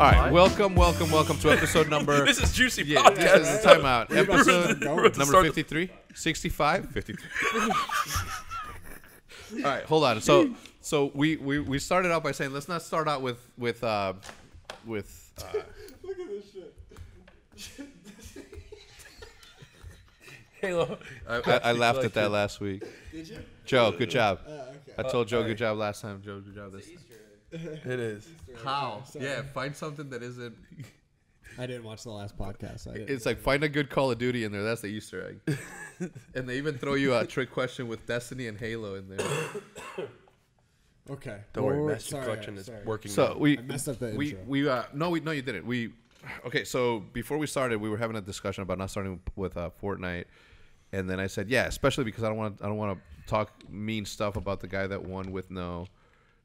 right, welcome, welcome, welcome to episode number. This is juicy yeah, podcast. this is the timeout. about to Episode? We're number start the- 53, 65, 53. All right, hold on. So, so we, we we started out by saying let's not start out with with uh, with. Uh, Look at this shit. Halo. I, I, I laughed at that last week. Did you? Joe, good job. Uh, okay. I told Joe good job last time. Joe, good job this time. It is. How? Yeah, find something that isn't. I didn't watch the last podcast. I didn't. It's like find a good Call of Duty in there. That's the Easter egg. and they even throw you a trick question with Destiny and Halo in there. okay. Don't worry, We're- Master sorry, Collection is sorry. working. So now. we I messed up the we intro. we uh no we no you didn't we okay so before we started we were having a discussion about not starting with uh, Fortnite and then I said yeah especially because I don't want I don't want to talk mean stuff about the guy that won with no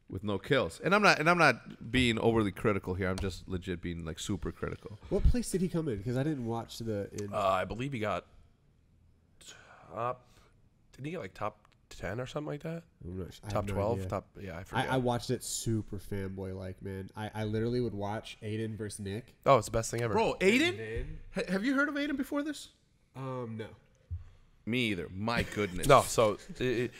with no kills and I'm not and I'm not being overly critical here I'm just legit being like super critical What place did he come in? Because I didn't watch the. In, Uh, I believe he got top. Did he get like top ten or something like that? I'm not su- I have Top no twelve. idea. Top. Yeah, I forget. I, I watched it super fanboy like man. I, I literally would watch Aiden versus Nick. oh, it's the best thing ever. bro Aiden ha- have you heard of Aiden before this Um no. me either my goodness No, so it, it-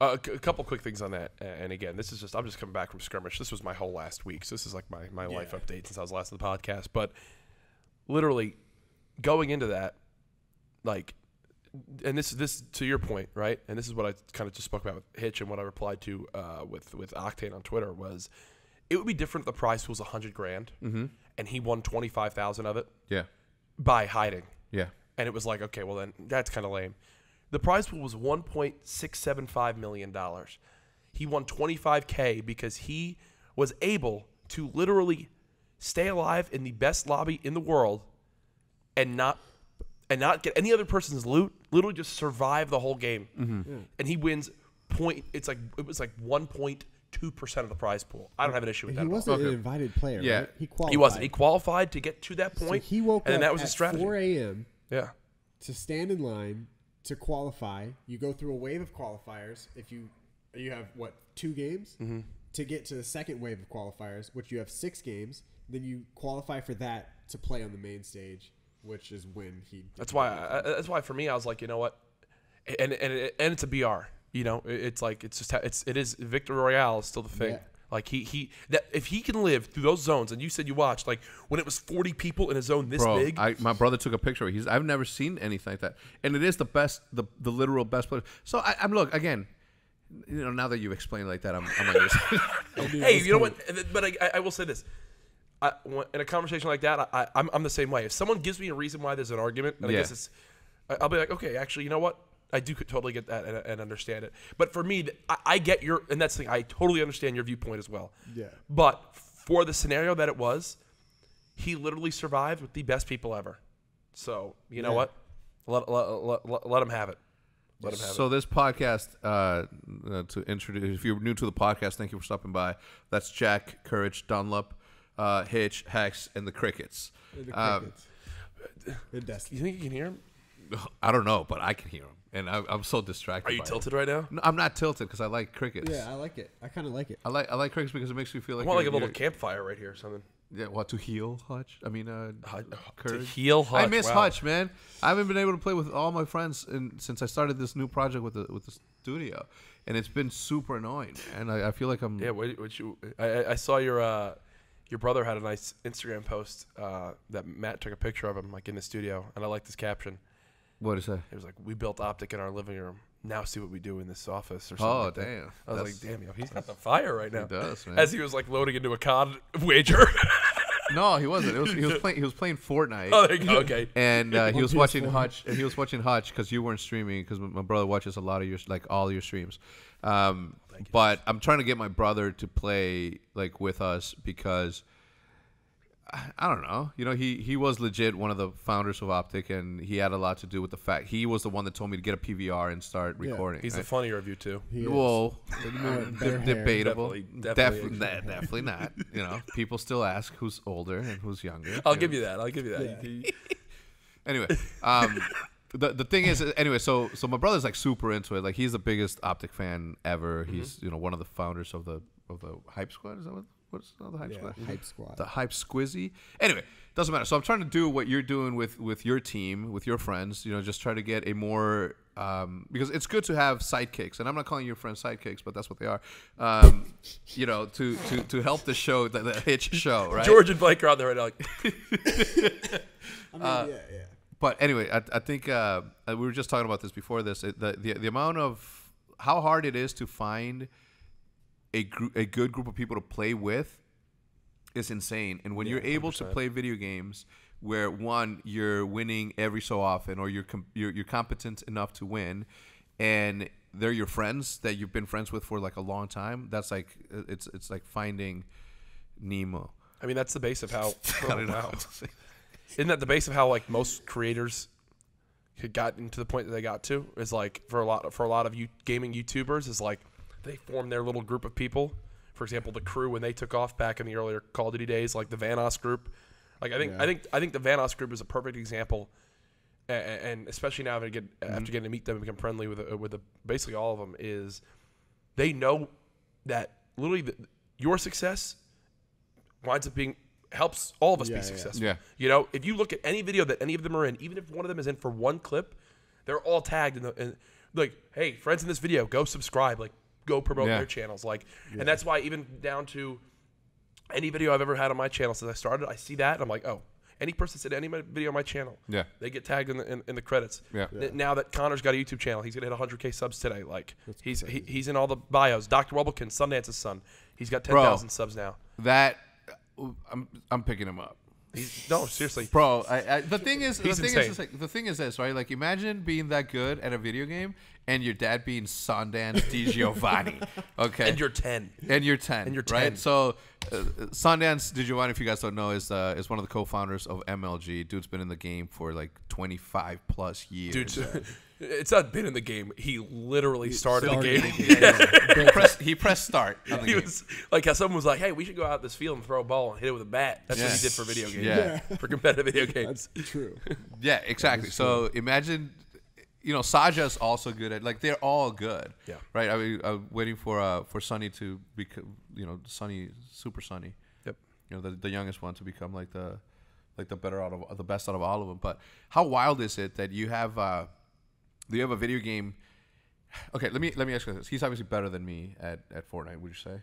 uh, a couple quick things on that, and again, this is just I'm just coming back from skirmish. This was my whole last week, so this is like my my life update since I was last on the podcast. But literally, going into that, like, and this is this to your point, right? And this is what I kind of just spoke about with Hitch and what I replied to uh, with with Octane on Twitter was, it would be different if the prize was a hundred grand, and he won twenty five thousand of it yeah by hiding. yeah And it was like, okay, well then that's kind of lame. The prize pool was 1.675 million dollars. He won 25k because he was able to literally stay alive in the best lobby in the world and not and not get any other person's loot. Literally just survive the whole game. Mm-hmm. And he wins point. It's like it was like 1.2 percent of the prize pool. I don't have an issue with that. He at all. wasn't an Okay. invited player. Yeah. Right? He qualified. He wasn't. He qualified to get to that So point. he woke and up then that was at his strategy. 4 a.m. Yeah. to stand in line to qualify. You go through a wave of qualifiers. If you you have what two games Mm-hmm. to get to the second wave of qualifiers, which you have six games. Then you qualify for that to play on the main stage, which is when he. That's why. I, that's why for me, I was like, you know what, and and and it's a BR. You know, it's like it's just it's it is Victory Royale is still the thing. Yeah. Like he he that if he can live through those zones, and you said you watched like when it was forty people in a zone this Bro, big. I, my brother took a picture. He's I've never seen anything like that, and it is the best, the the literal best player. So I, I'm look again. You know, now that you explain it like that, I'm, I'm on your side. hey, you know what? But I, I- I will say this. I, when- in a conversation like that, I, I'm, I'm the same way. If someone gives me a reason why there's an argument, and I Yeah. guess it's, I'll be like, okay, actually, you know what? I do totally get that and, and understand it. But for me, I, I get your, and that's the thing, I totally understand your viewpoint as well. Yeah. But for the scenario that it was, he literally survived with the best people ever. So, you know Yeah. what? Let, let, let, let, let him have it. Let him have so it. this podcast, uh, uh, to introduce, if you're new to the podcast, thank you for stopping by. That's Jack, Courage, Dunlop, uh, Hitch, Hex, and the Crickets. The Um, crickets. And Destiny. You think you can hear him? I don't know, but I can hear them, and I, I'm so distracted. Are you by it. tilted right now? No, I'm not tilted because I like crickets. Yeah, I like it. I kind of like it. I like I like crickets because it makes me feel like I like want like a little campfire right here or something. Yeah, what to heal Hutch? I mean, uh, Hutch- to Courage. heal I Hutch, miss wow. Hutch, man. I haven't been able to play with all my friends in, since I started this new project with the with the studio, and it's been super annoying. And I, I feel like I'm. Yeah, what, what you? I, I- I saw your uh, your brother had a nice Instagram post uh, that Matt took a picture of him like in the studio, and I like this caption. What is that? It was like, "We built optic in our living room. Now see what we do in this office." Or something. Oh like damn! I was That's- like, "Damn, yo, he's got the fire right now." He does, man. As he was like loading into a COD wager. no, he wasn't. It was he was playing he was playing Fortnite. oh, there you go. Okay. And uh, he was watching Hutch, and he was watching Hutch because you weren't streaming. Because my brother watches a lot of your like all your streams. Um, but I'm trying to get my brother to play like with us because I- I don't know. You know, he he was legit one of the founders of Optic, and he had a lot to do with the fact he was the one that told me to get a PVR and start Yeah. recording. He's the right? funnier of you two. He is. Well, more de- debatable. Definitely- Def- definitely nah, definitely not. You know, people still ask who's older and who's younger. I'll give you that. I'll give you that. Yeah. Anyway, um, the the thing is, anyway, so so my brother's like super into it. Like he's the biggest optic fan ever. Mm-hmm. He's you know one of the founders of the of the Hype Squad. Is that what? What's another hype Yeah, squad? hype squad. The hype squizzy. Anyway, doesn't matter. So I'm trying to do what you're doing with with your team, with your friends. You know, just try to get a more um, because it's good to have sidekicks, and I'm not calling your friends sidekicks, but that's what they are. Um, you know, to to to help the show, the, the Hitch show, right? George and Blake are out there right now. Like, I mean, uh, yeah, yeah. But anyway, I, I think uh, we were just talking about this before this. It, the, the the amount of how hard it is to find a group, a good group of people to play with is insane. And when you're able to 100%. play video games where one you're winning every so often, or you're com- you're, you're competent enough to win, and they're your friends that you've been friends with for like a long time, that's like it's it's like finding Nemo. I mean, that's the base of how. Oh, wow. to. Isn't that the base of how like most creators had gotten to the point that they got to? Is like for a lot for a lot of you gaming YouTubers is like they form their little group of people. For example, the crew when they took off back in the earlier Call of Duty days, like the Vanoss group. Like I think Yeah. I think I think the Vanoss group is a perfect example, a- a- and especially now after, get, Mm-hmm. after getting to meet them and become friendly with uh, with the, basically all of them is they know that literally the, your success winds up being helps all of us Yeah, be yeah. successful. Yeah. You know, if you look at any video that any of them are in, even if one of them is in for one clip, they're all tagged in the in, like, hey, friends in this video, go subscribe, like go promote Yeah. their channels, like, and that's why even down to any video I've ever had on my channel since I started, I see that and I'm like, oh, any person that's in any video on my channel, Yeah. they get tagged in the in, in the credits. Yeah. N- Now that Connor's got a YouTube channel, he's gonna hit 100k subs today. Like he's he, he's in all the bios. Dr. Rubblekin, Sundance's son, he's got 10,000 subs now. That I'm I'm picking him up. He's no seriously. Bro, I, I, the thing is, the thing insane. is, like, the thing is this, right? Like, imagine being that good at a video game, and your dad being Sundance Di Giovanni, okay, And you're 10. and you're ten, and you're right? 10. So, uh, Sundance Di Giovanni, if you guys don't know, is uh, is one of the co-founders of MLG. Dude's been in the game for like 25 plus years. Dude, it's not been in the game. He literally started, started the game. the he, pressed, he pressed start on the he game. was like how someone was like, "Hey, we should go out this field and throw a ball and hit it with a bat." That's what he did for video games. Yeah. for competitive video games. That's true. Yeah, exactly. So imagine, you know, Saja's also good at like they're all good. Yeah. Right. I mean, I'm waiting for uh for Sunny to become, you know, Sunny, Super Sunny. Yep. You know, the, the youngest one to become like the like the better out of the best out of all of them. But how wild is it that you have uh do you have a video game? Okay, let me let me ask you this. He's obviously better than me at at Fortnite. Would you say?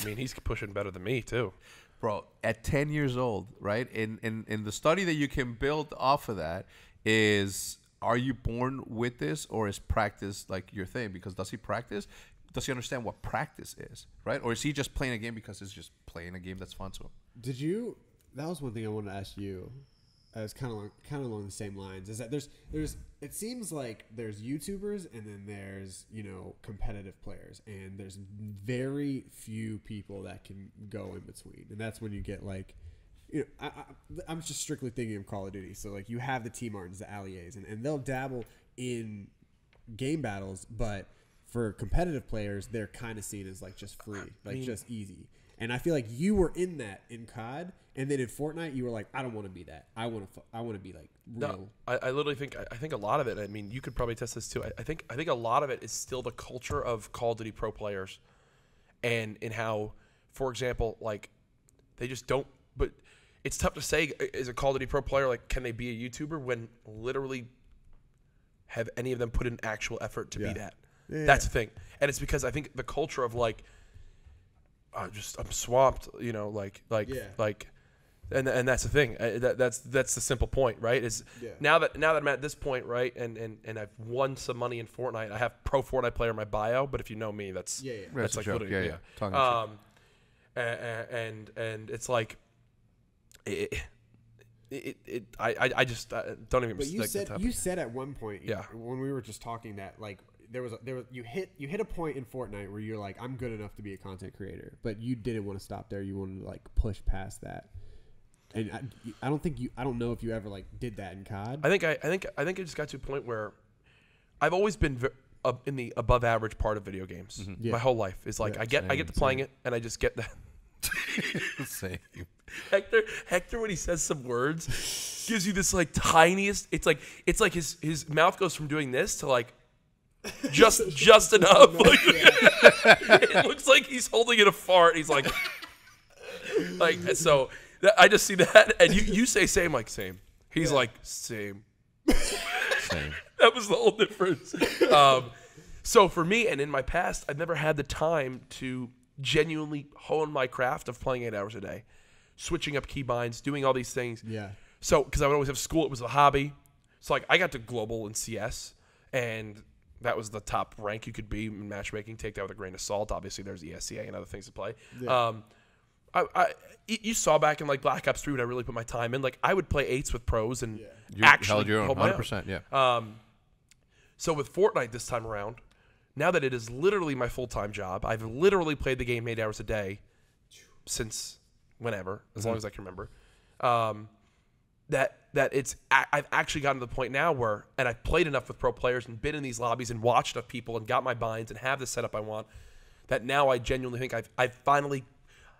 I mean, he's pushing better than me too. bro at 10 years old right And and in the study that you can build off of that is are you born with this or is practice like your thing because does he practice does he understand what practice is right or is he just playing a game because it's just playing a game that's fun to him Did you? That was one thing I wanted to ask you. Uh, as kind of along, kind of along the same lines, is that there's there's it seems like there's YouTubers and then there's you know competitive players and there's very few people that can go in between, and that's when you get like. You know, I, I, I'm just strictly thinking of Call of Duty. So, like, you have the T Martins, the Ali-As, and, and they'll dabble in game battles, but for competitive players, they're kind of seen as like just free, like just easy. And I feel like you were in that in COD, and then in Fortnite, you were like, I don't want to be that. I want to. I want to be like real. No, I, I literally think I, I think a lot of it. I mean, you could probably test this too. I, I think I think a lot of it is still the culture of Call of Duty pro players, and in how, for example, like they just don't. But it's tough to say is a Call of Duty pro player like can they be a YouTuber when literally have any of them put in actual effort to Yeah. be that? Yeah, That's the thing, and it's because I think the culture of like, I just I'm swamped, you know, like like Yeah. like, and and that's the thing. Uh, that, that's that's the simple point, right? Is Yeah. now that now that I'm at this point, right, and and and I've won some money in Fortnite. I have pro Fortnite player in my bio, but if you know me, that's Yeah, yeah. That's that's a like joke. literally Yeah, yeah. Tongue in Um, a- a- and and it's like, it, it, it I I- I just uh, don't even. But you said you said at one point, Yeah. when we were just talking that like there was a, there was you hit you hit a point in Fortnite where you're like I'm good enough to be a content creator, but you didn't want to stop there. You wanted to like push past that. And I, I don't think you I don't know if you ever like did that in COD. I think I, I think I think it just got to a point where I've always been ve- up in the above average part of video games. Mm-hmm. Yeah. My whole life is like Yeah, I get I get to playing it and I just get that. Same. Hector Hector when he says some words gives you this like tiniest. It's like it's like his his mouth goes from doing this to like just just enough. Like, it looks like he's holding it a fart. He's like. like so. that- I just see that, and you you say same like same. He's like same. Same. that was the whole difference. Um, so for me, and in my past, I've never had the time to genuinely hone my craft of playing eight hours a day, switching up keybinds, doing all these things. Yeah. So because I would always have school, it was a hobby. So like I got to global in CS, and that was the top rank you could be in matchmaking. Take that with a grain of salt. Obviously, there's ESEA and other things to play. Um, I, I, y- you saw back in like Black Ops 3 when I really put my time in. Like I would play eights with pros and You actually held your own, 100%. Yeah. um, so with Fortnite this time around, now that it is literally my full time job, I've literally played the game eight hours a day since whenever, as long as I can remember. Um, that that it's I've actually gotten to the point now where, and I've played enough with pro players and been in these lobbies and watched enough people and got my binds and have the setup I want. That now I genuinely think I've I've finally,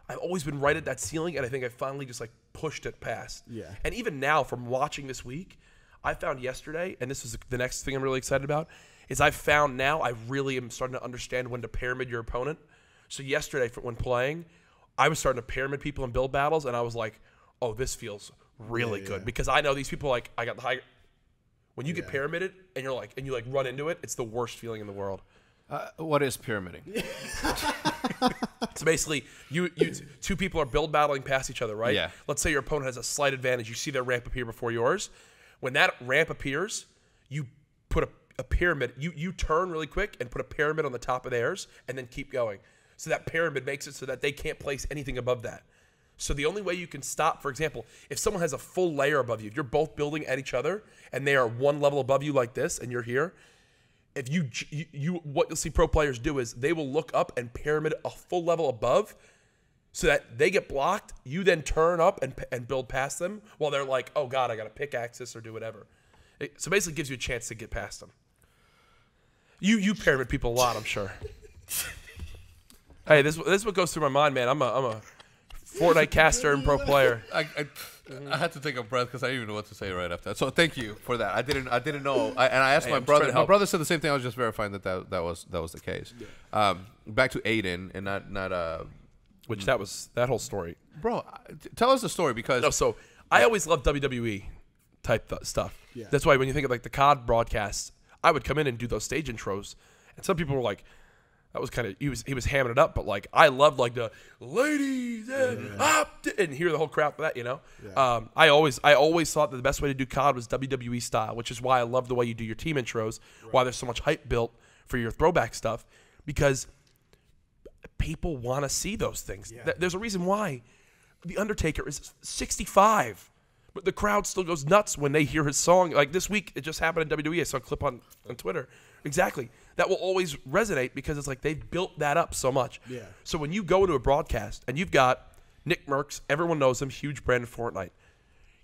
I've always been right at that ceiling, and I think I finally just like pushed it past. Yeah. And even now, from watching this week, I found yesterday, and this is the next thing I'm really excited about, is I found now I really am starting to understand when to pyramid your opponent. So yesterday, for, when playing, I was starting to pyramid people in build battles, and I was like, "Oh, this feels really Yeah, good," yeah. because I know these people. Like, I got the high. When you get pyramided and you're like, and you like run into it, it's the worst feeling in the world. Uh, what is pyramiding? So basically, you you two people are build battling past each other, right? Yeah. Let's say your opponent has a slight advantage. You see their ramp appear before yours. When that ramp appears, you put a, a pyramid. You you turn really quick and put a pyramid on the top of theirs, and then keep going. So that pyramid makes it so that they can't place anything above that. So the only way you can stop, for example, if someone has a full layer above you, if you're both building at each other and they are one level above you like this, and you're here, if you, you you what you'll see pro players do is they will look up and pyramid a full level above so that they get blocked you then turn up and, and build past them while they're like oh god i gotta pickaxe this or do whatever. It, so basically gives you a chance to get past them. You you pyramid people a lot i'm sure. Hey this, this is what goes through my mind man. I'm a, I'm a fortnite caster and pro player I, I, I had to take a breath because I didn't even know what to say right after that. So thank you for that. I didn't I didn't know. I, and I asked Hey, my I'm brother. My brother said the same thing. I was just verifying that that, that was that was the case. Um, back to Aiden and not not uh, which that was that whole story bro. Tell us the story because No, so I always loved WWE type th- stuff. Yeah. That's why when you think of like the COD broadcasts, I would come in and do those stage intros, and some people were like, "That was kind of he was he was hamming it up," but like I loved like the ladies and up and hear the whole crowd for that, you know. Um, I always I always thought that the best way to do COD was WWE style, which is why I love the way you do your team intros, why there's so much hype built for your throwback stuff, because people want to see those things. Th- There's a reason why the Undertaker is 65, but the crowd still goes nuts when they hear his song. Like this week, it just happened in WWE. I saw a clip on, on Twitter. Exactly. That will always resonate because it's like they've built that up so much. Yeah. So when you go into a broadcast and you've got Nick Mercs, everyone knows him, huge brand in Fortnite.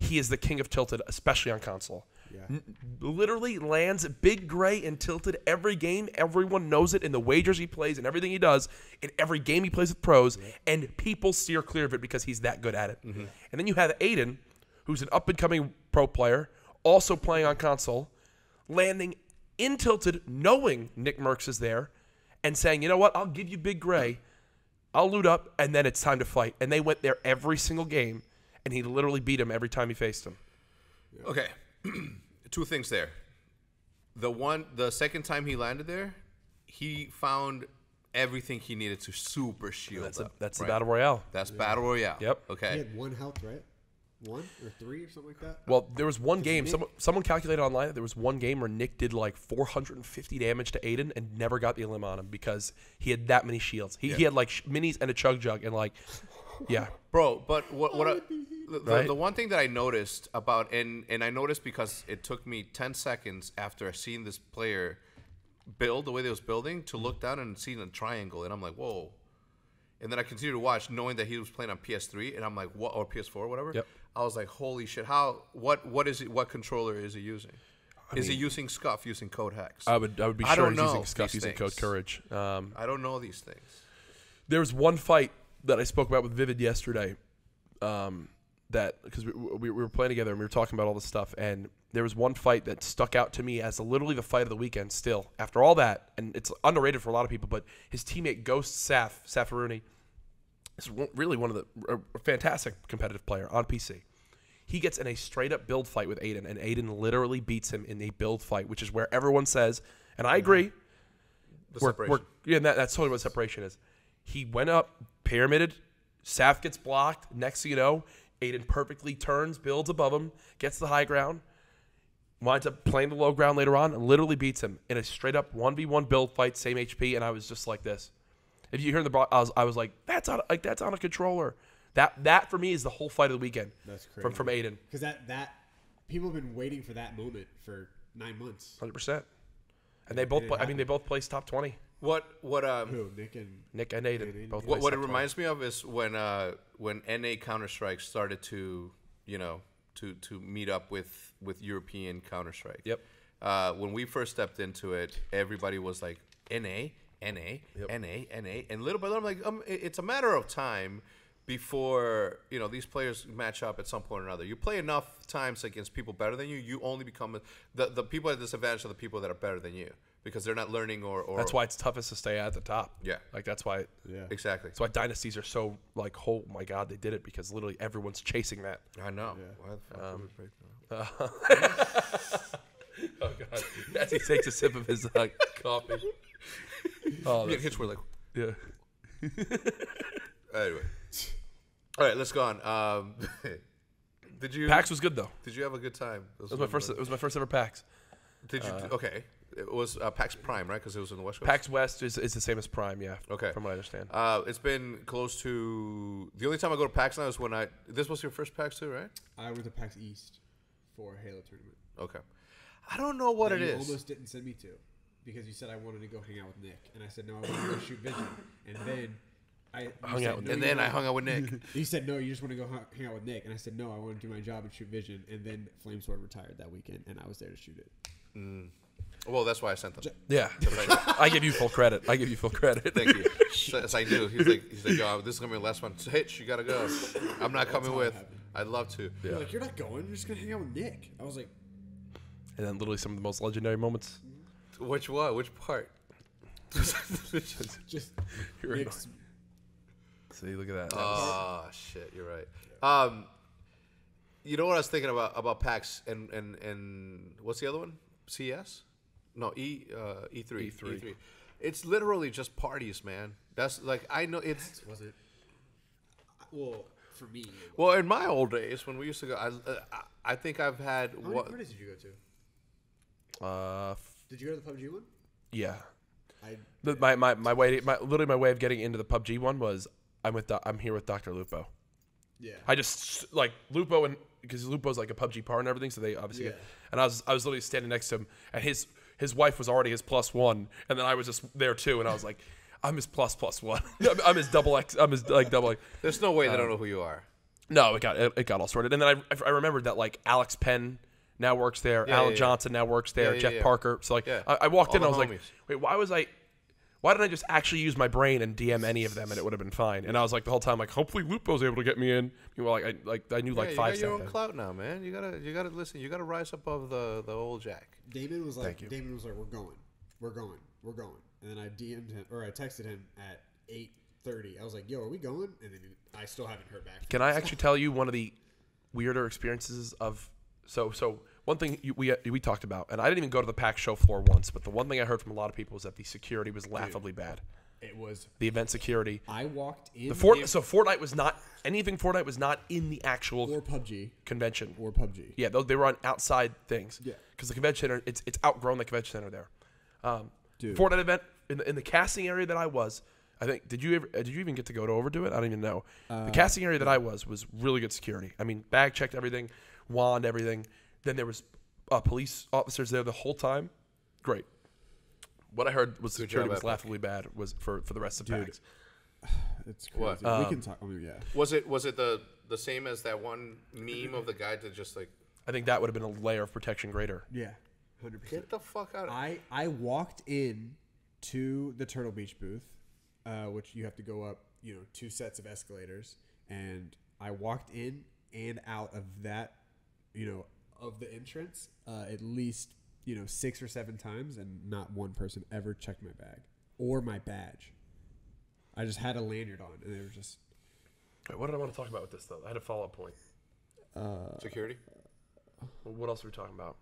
He is the king of Tilted, especially on console. Yeah. N- literally lands big gray and tilted every game. Everyone knows it in the wagers he plays and everything he does in every game he plays with pros, and people steer clear of it because he's that good at it. Mm-hmm. And then you have Aiden, who's an up and coming pro player, also playing on console, landing in tilted, knowing Nick Mercs is there, and saying, you know what, I'll give you big gray. I'll loot up, and then it's time to fight. And they went there every single game, and he literally beat him every time he faced him. Okay, two things there. The one, the second time he landed there, he found everything he needed to super shield. That's a, up, that's right? the battle royale. That's battle royale. Yep. Okay. He had one health, right? One or three or something like that. Well, there was one game. Nick- Someone, someone calculated online that there was one game where Nick did like 450 damage to Aiden and never got the elim on him because he had that many shields. He, he had like sh- minis and a chug jug and like, yeah. Bro, but what what I, the, the- Right? the one thing that I noticed about and and I noticed because it took me 10 seconds after seeing this player build the way they was building to look down and see the triangle and I'm like, "Whoa." And then I continued to watch knowing that he was playing on PS3 and I'm like, "What or PS4 or whatever?" Yep. I was like, "Holy shit, how what what is it what controller is he using?" is he using Scuf using Code Hex? I would I would be I sure he's using Scuf using Code. Courage. Um, I don't know these things. there was one fight that I spoke about with Vivid yesterday. Um, that because we, we, we were playing together and we were talking about all this stuff, and there was one fight that stuck out to me as literally the fight of the weekend. Still, after all that, and it's underrated for a lot of people, but his teammate Ghost Saf Safaruni, is really one of the fantastic competitive player on PC. He gets in a straight up build fight with Aiden, and Aiden literally beats him in a build fight, which is where everyone says, and I agree. The we're, separation. we're, yeah, that, that's totally what separation is. He went up, pyramided, Saf gets blocked. Next thing you know, Aiden perfectly turns, builds above him, gets the high ground, winds up playing the low ground later on, and literally beats him in a straight up 1v1 build fight, same HP, and I was just like this. If you hear the I was, I was like, that's like that's on a controller. That that for me is the whole fight of the weekend. That's crazy. From from Aiden. Because that that people have been waiting for that moment for nine months. Hundred percent. And they both it play, I mean they both placed top twenty. What what um Who Nick and Nick and Aiden. Aiden. Both what, placed what it top 20. reminds me of is when uh when NA Counter Strike started to you know to to meet up with with European Counter Strike. Yep. Uh, when we first stepped into it, everybody was like NA, NA, NA, NA, and little by little, I'm like, um, it- it's a matter of time before you know these players match up at some point or another. You play enough times against people better than you, you only become the the people at disadvantage are the people that are better than you because they're not learning or, or That's why it's toughest to stay at the top. Yeah. Like that's why yeah. exactly. that's why dynasties are so like oh my god they did it because literally everyone's chasing that. I know. Yeah. Why the fuck Um, would we break that? Oh god. As he takes a sip of his uh, coffee. Oh, Yeah, that's, Hitch were like, yeah. anyway. All right, let's go on. Um, did you PAX was good though. Did you have a good time? It was my first. It was my first ever PAX. Did you? okay, it was uh, PAX Prime, right? Because it was in the West Coast. PAX West is, is the same as Prime, yeah. Okay. From what I understand. Uh, it's been close to the only time I go to PAX now is when I. This was your first PAX too, right? I went to PAX East for a Halo tournament. Okay. I don't know what that it you is. almost didn't send me to because you said I wanted to go hang out with Nick, and I said no, I want to go shoot Vision, and then I Hung said, out with no, and then I hung out with Nick. You said no, you just want to go hang out with Nick, and I said no, I want to do my job and shoot Vision, and then Flamesword retired that weekend, and I was there to shoot it. Mm. well, that's why I sent them. yeah. I give you full credit. I give you full credit. Thank you. So- As I knew, he's like, he's like, yo, this is gonna be the last one. So hitch, you gotta go. I'm not coming with. happened. I'd love to. You're like, you're not going. You're just gonna hang out with Nick. I was like, And then literally some of the most legendary moments. Mm-hmm. Which one? Which part? just You're right. Nick's. See, look at that. That was- Oh shit, you're right. Um, you know what I was thinking about about PAX and and and what's the other one? CS? No, E uh, E3. E3. E3. It's literally just parties, man. That's like I know it's Was it? Well, for me. well in my old days when we used to go. I uh, I- I think I've had How many what parties did you go to? uh, f- Did you go to the PUBG one? yeah. I The, my, my, my way, my, literally my way of getting into the PUBG one was I'm with, Do- I'm here with Dr. Lupo. yeah. I just like Lupo and because Lupo's like a PUBG partner and everything, so they obviously Yeah. get. And I was I was literally standing next to him, and his his wife was already his plus one, and then I was just there too, and I was like, I'm his plus plus one. I'm, his double X. I'm his like double X. There's no way they Um, don't know who you are. No, it got it, it got all sorted, and then I I remembered that like Alex Penn now works there, Yeah, Alan yeah. Johnson now works there, Jeff. Parker. So like. I, I walked All in, I was like, homies. wait, why was I? Why didn't I just actually use my brain and DM any of them, and it would have been fine? And I was like the whole time, like, hopefully Lupo's able to get me in. Meanwhile, like I like I knew like yeah, five you got your own seconds. clout now, man. You gotta you gotta listen. You gotta rise above the the old Jack. Damon was like, Thank you. Damon was like, we're going, we're going, we're going. And then I DM'd him, or I texted him at 8:30. I was like, yo, are we going? And then I still haven't heard back. Can I actually tell you one of the weirder experiences of so so one thing we we talked about, and I didn't even go to the PAX show floor once, but the one thing I heard from a lot of people is that the security was laughably bad. It was. The event security, I walked in the Fort, so Fortnite was not anything. Fortnite was not in the actual or PUBG convention. or PUBG. Yeah, those, they were on outside things. Yeah. because the convention center it's it's outgrown the convention center there. Um, Dude. Fortnite event in the, in the casting area that I was. I think did you ever uh, did you even get to go to overdo it? I don't even know. Uh, the casting area that I was was really good security. I mean, bag checked everything, wand everything. Then there was uh, police officers there the whole time. Great. What I heard was Good security job, was Epic. laughably bad. Was for for the rest of Dude. PAX. It's crazy. What? we Um, can talk. I mean, yeah. Was it was it the the same as that one meme of the guy that just like I think that would have been a layer of protection greater. Yeah. Hundred percent. get the fuck out? of I I walked in to the Turtle Beach booth, uh, which you have to go up, you know, two sets of escalators, and I walked in and out of that, you know, of the entrance uh, at least you know six or seven times, and not one person ever checked my bag or my badge. I just had a lanyard on, and they were just Wait, what did I want to talk about with this though? I had a follow up point. Security. Well, What else were we talking about?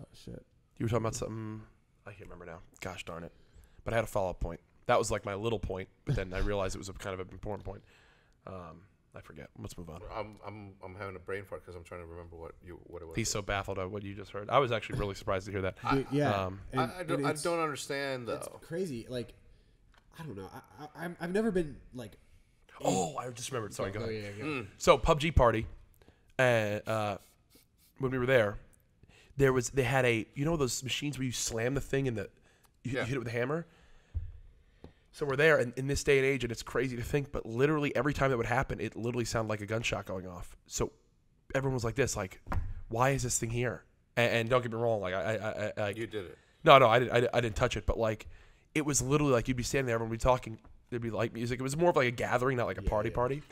Oh shit. You were talking about something. I can't remember now. Gosh darn it! But I had a follow up point. That was like my little point, but then I realized it was a kind of an important point. Um, I forget. Let's move on. I'm I'm I'm having a brain fart because I'm trying to remember what you what it was. He's so baffled at what you just heard. I was actually really surprised to hear that. Dude, yeah. um, and- I, I don't I don't understand It's though. crazy. Like, I don't know. I, I I'm- I've never been like. Oh, I just remembered. Sorry, go oh, ahead. yeah, yeah. So PUBG party, and uh, when we were there, there was they had a you know those machines where you slam the thing and the you, you hit it with a hammer. So we're there, and in this day and age, and it's crazy to think, but literally every time that would happen, it literally sounded like a gunshot going off. So everyone was like this, like, why is this thing here? And, and don't get me wrong, like I, I, I, I You did it. no, no, I, didn't- I, didn't- I didn't touch it, but like, it was literally like you'd be standing there, everyone would be talking, there'd be like music. It was more of like a gathering, not like a party party.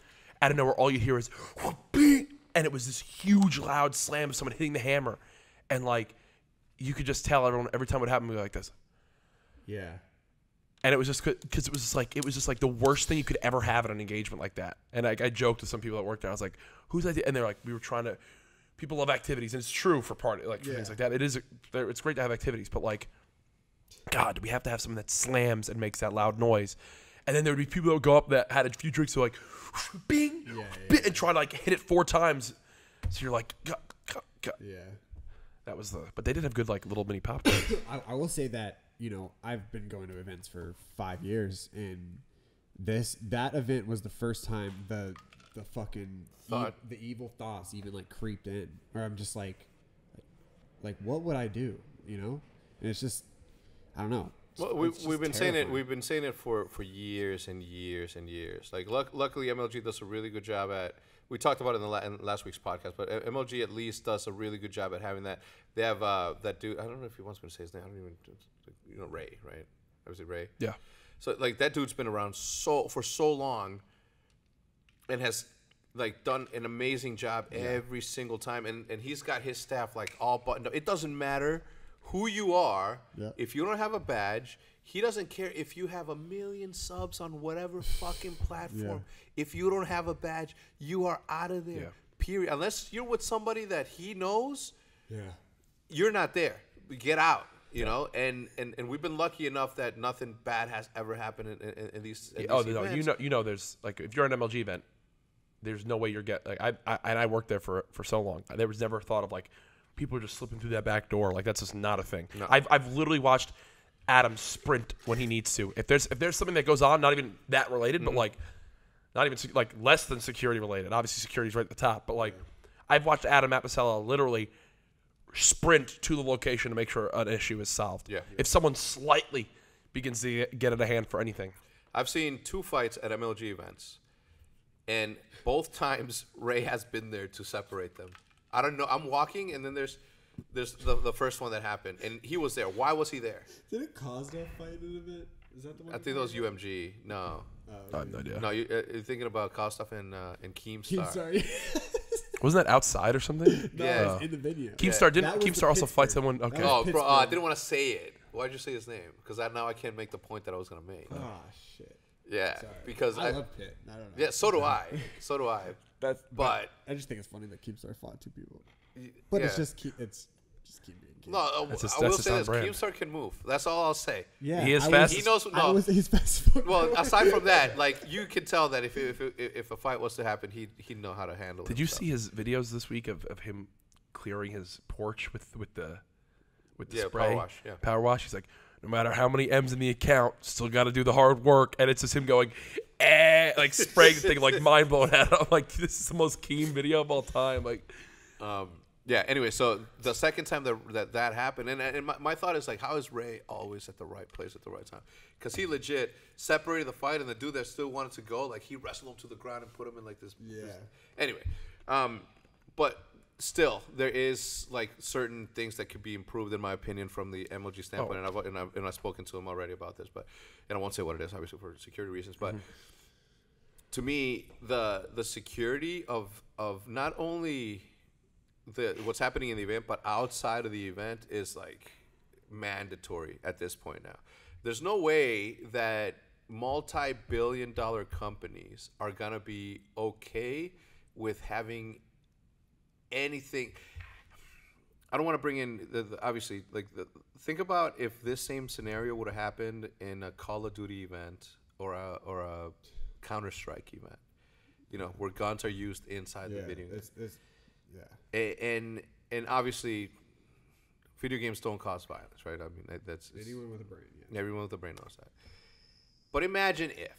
Out of nowhere, all you hear is, and it was this huge, loud slam of someone hitting the hammer, and like, you could just tell everyone every time it happened, happen, would be like this, Yeah. And it was just because it was just like it was just like the worst thing you could ever have at an engagement like that. And like I joked with some people that worked there, I was like, "Who's idea?" And they're like, "We were trying to." People love activities, and it's true for party like for things like that. It is. It's great to have activities, but like, God, do we have to have something that slams and makes that loud noise? And then there would be people that would go up that had a few drinks, so like, bing, Yeah, bing, and try to like hit it four times. So you're like. Yeah. that was the. But they did have good like little mini popcorn. I, I will say that you know I've been going to events for five years, and this that event was the first time the the fucking e- Thought. the evil thoughts even like creeped in, or I'm just like, like what would I do? You know, and it's just I don't know. Well, we, we've been saying it. We've been saying it for, for years and years and years. Like, luck, luckily, MLG does a really good job at. We talked about it in, the la- in last week's podcast, but MLG at least does a really good job at having that. They have uh, that dude. I don't know if he wants me to say his name. I don't even. You know, Ray, right? Was it Ray? yeah. So like that dude's been around so for so long, and has like done an amazing job every single time, and and he's got his staff like all buttoned up. It doesn't matter who you are Yeah. if you don't have a badge. He doesn't care if you have a million subs on whatever fucking platform. If you don't have a badge, you are out of there. Yeah. Period. Unless you're with somebody that he knows Yeah. you're not there. Get out. You know, and, and and we've been lucky enough that nothing bad has ever happened in, in, in these. In oh these no, you know, you know, there's like if you're an MLG event, there's no way you're get like I, I and I worked there for for so long. There was never a thought of like people are just slipping through that back door. Like that's just not a thing. No. I've I've literally watched Adam sprint when he needs to. If there's if there's something that goes on, not even that related, but mm-hmm. like not even like less than security related. Obviously, security's right at the top, but like I've watched Adam Apicella literally sprint to the location to make sure an issue is solved. Yeah. If someone slightly begins to get at a hand for anything. I've seen two fights at MLG events, and both times Ray has been there to separate them. I don't know. I'm walking, and then there's there's the, the first one that happened, and he was there. Why was he there? Did it cause that fight in a bit? Is that the one? I think that was UMG. No, I have no idea. no, you, uh, you're thinking about Kostov and uh, and Keemstar. I'm sorry. Wasn't that outside or something? no, Yeah. it's in the video. Keemstar didn't. was the Keemstar also fight Pittsburgh. someone. Okay. was Oh, bro, uh, I Pittsburgh. didn't want to say it. Why'd you say his name? Because now I can't make the point that I was gonna make. Oh shit. Yeah, Sorry. because I, I, love Pitt. I don't know. yeah, so do I. So do I. That's But I just think it's funny that Keemstar fought two people. But it's just Keem it's just Keem being. Keem. No, uh, That's his- I will say this: brand. Keemstar can move. That's all I'll say. Yeah, He is I fast. Was, He knows- no. was his best foot. Well, aside from that, like you can tell that if if if, if a fight was to happen, he he'd know how to handle it. Did you see his videos this week of, of him clearing his porch with with the with the Yeah, power wash, yeah. Power wash. He's like, no matter how many M's in the account, still got to do the hard work. And it's just him going, eh, like spraying the thing, like mind blown at him. I'm like, this is the most Keem video of all time. Like, Um, yeah. Anyway, so the second time that that, that happened, and, and my, my thought is like, how is Ray always at the right place at the right time? Because he legit separated the fight, and the dude that still wanted to go, like he wrestled him to the ground and put him in like this. Yeah. this- anyway, um, but still, there is like certain things that could be improved, in my opinion, from the MLG standpoint, and, I've, and I've and I've spoken to him already about this, but and I won't say what it is, obviously for security reasons, but to me the the security of of not only the what's happening in the event but outside of the event is like mandatory at this point now. There's no way that multi-billion dollar companies are going to be okay with having anything. I don't want to bring in the, the obviously like the, think about if this same scenario would have happened in a Call of Duty event or a or a Counter Strike event, you know, where guns are used inside Yeah, the video. it's, it's, yeah. A- and and obviously, video games don't cause violence, right? I mean that, that's Anyone with a brain, yeah. Everyone with a brain knows that. But imagine if,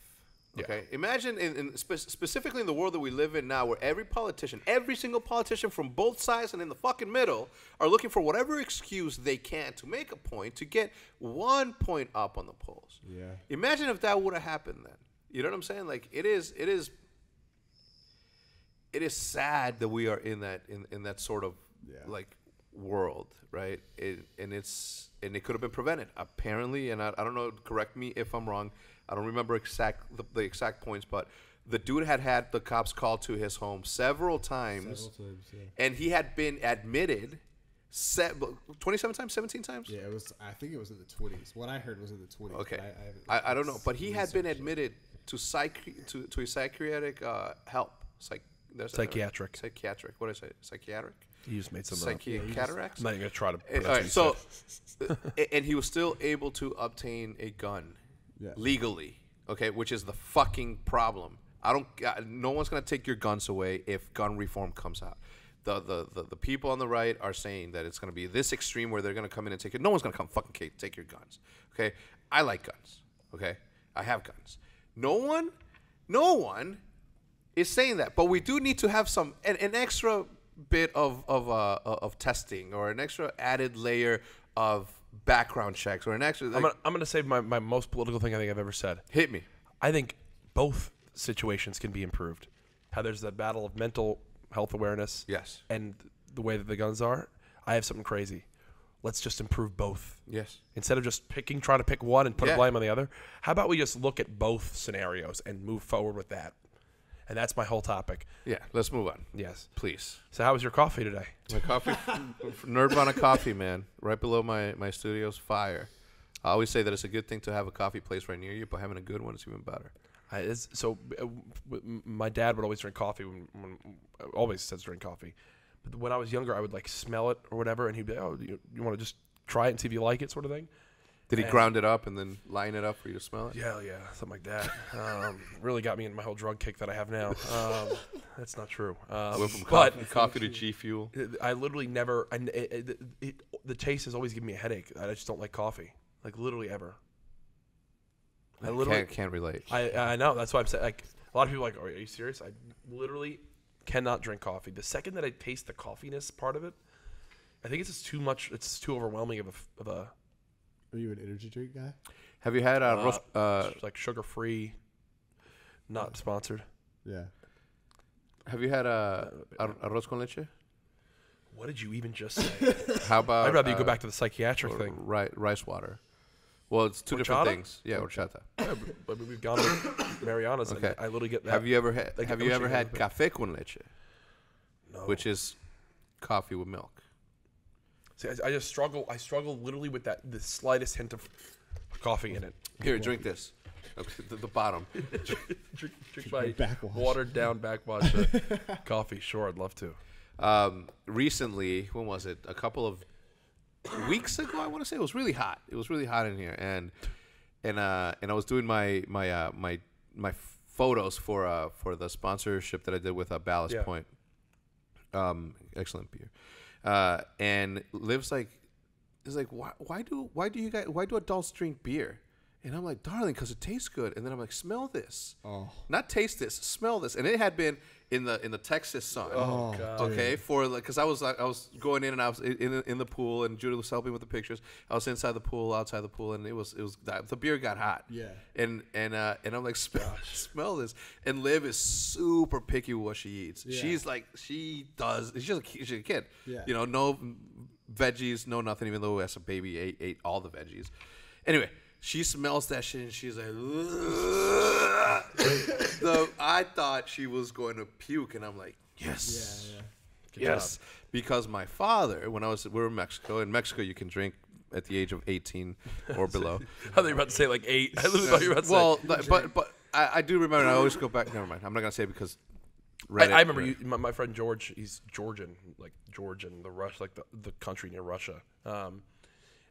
okay? Imagine in, in spe- specifically in the world that we live in now, where every politician, every single politician from both sides and in the fucking middle, are looking for whatever excuse they can to make a point to get one point up on the polls. Yeah. Imagine if that would have happened then. You know what I'm saying? Like it is. It is. It is sad that we are in that in, in that sort of Yeah. like world, right? It, and it's and it could have been prevented apparently. And I, I don't know. Correct me if I'm wrong. I don't remember exact the, the exact points, but the dude had had the cops called to his home several times, Several times, yeah. and he had been admitted. Se- 27 times, 17 times? Yeah, it was. I think it was in the twenties. What I heard was in the twenties. Okay, I, I, I, I don't know, but he had been admitted to psych to, to a psychiatric uh, help, psych there's a- Psychiatric. psychiatric. What did I say? Psychiatric, You just made some. up. psychiatric. I'm not even gonna try to. Pronounce all right, so, you said. a- and he was still able to obtain a gun Yeah. legally. Okay, which is the fucking problem. I don't. uh, No one's gonna take your guns away if gun reform comes out. The, the, the, the people on the right are saying that it's going to be this extreme where they're going to come in and take it. No one's going to come fucking ca- take your guns. Okay? I like guns. Okay? I have guns. No one, no one is saying that. But we do need to have some, an, an extra bit of, of, uh, of testing or an extra added layer of background checks or an extra. I'm gonna, I'm gonna say my, my most political thing I think I've ever said. hit me. I think both situations can be improved. How there's that battle of mental health awareness, Yes. and the way that the guns are. I have something crazy. Let's just improve both Yes. instead of just picking, trying to pick one and put Yeah. a blame on the other. How about we just look at both scenarios and move forward with that? And that's my whole topic. Yeah. Let's move on. Yes. Please. So how was your coffee today? My coffee, Nerdvana coffee, man, right below my my studio's fire. I always say that it's a good thing to have a coffee place right near you, but having a good one is even better. I, it's, so uh, my dad would always drink coffee. When, when always says drink coffee, but when I was younger, I would like smell it or whatever, and he'd be, "Oh, you, you want to just try it and see if you like it," sort of thing. Did he And- ground it up and then line it up for you to smell it? Yeah, yeah, something like that. Um, really got me in my whole drug kick that I have now. Um, that's not true. Um, Went from but coffee, coffee to G Fuel. I literally never. I, n- it, it, it, the taste has always given me a headache. I just don't like coffee, like literally ever. I literally Can't, can't relate. I I know that's why I'm saying like a lot of people are like, are you serious? I literally cannot drink coffee. The second that I taste the coffeeness part of it, I think it's just too much. It's too overwhelming of a f- of a Are you an energy drink guy? Have you had uh, uh, ros- uh, like sugar free. Not sponsored. Yeah. Have you had uh, ar- arroz con leche? What did you even just say? How about? I'd rather you go uh, back to the psychiatric thing. ri- rice water. Well, it's two Horchata? different things. Yeah, horchata. Yeah, but but we've gone to Mariana's. Okay. And I literally get that. Have you ever had? like, have I you ever I had had café con leche, No. which is coffee with milk? See, I, I just struggle. I struggle literally with that the slightest hint of coffee in it. Here, drink this. Okay, the, the bottom. Drink, drink my Backwash. watered down backwash uh, coffee. Sure, I'd love to. Um, recently, when was it? A couple of weeks ago, I want to say it was really hot. It was really hot in here, and and uh, and I was doing my my uh, my my photos for uh for the sponsorship that I did with uh, Ballast Yeah. Point. Um, excellent beer. Uh, and lives like is like why why do why do you guys why do adults drink beer? And I'm like, darling, because it tastes good. And then I'm like, smell this. Oh. Not taste this, smell this. And it had been in the in the Texas sun. Oh, God. Okay, for like, because I was like, I was going in and I was in, in, in the pool, and Judy was helping with the pictures. I was inside the pool, outside the pool, and it was it was the beer got hot. Yeah. And and uh, and I'm like, smell, smell this. And Liv is super picky with what she eats. Yeah. She's like, she does. She's a, she's a kid. Yeah. You know, no veggies, no nothing. Even though as a baby ate ate all the veggies. Anyway, she smells that shit and she's like, The, I thought she was going to puke, and I'm like, yes, Yeah, yeah. Good yes, because my father, when I was we were in Mexico, in Mexico you can drink at the age of 18 or below. I thought you were about to say like eight. I literally thought you were about to well, say. but but, but I, I do remember. and I always go back. Never mind. I'm not gonna say because. I, Reddit- I remember you, my, my friend George. He's Georgian, like Georgian, the Rush, like the, the country near Russia. Um,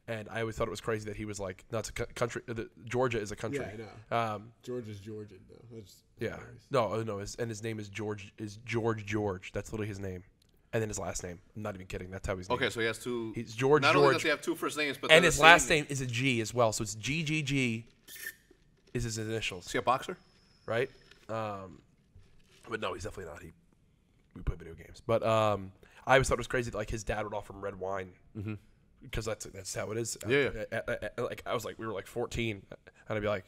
and I always thought it was crazy that he was like, no, it's a country. Uh, the, Georgia is a country. Yeah, I know. Um, George is Georgian though. That's yeah. hilarious. No, uh, no. His, and his name is George. Is George George? That's literally his name. And then his last name. I'm not even kidding. That's how he's. Okay, named. so he has two. He's George Not only does he have two first names, but and his last name is a G as well. So it's G G G. Is his initials, Is he a boxer? right? Um, but no, he's definitely not. He we play video games, but um, I always thought it was crazy that like his dad would offer him red wine because that's that's how it is. Yeah, Uh, uh, uh, uh, like I was like we were like 14, and I'd be like,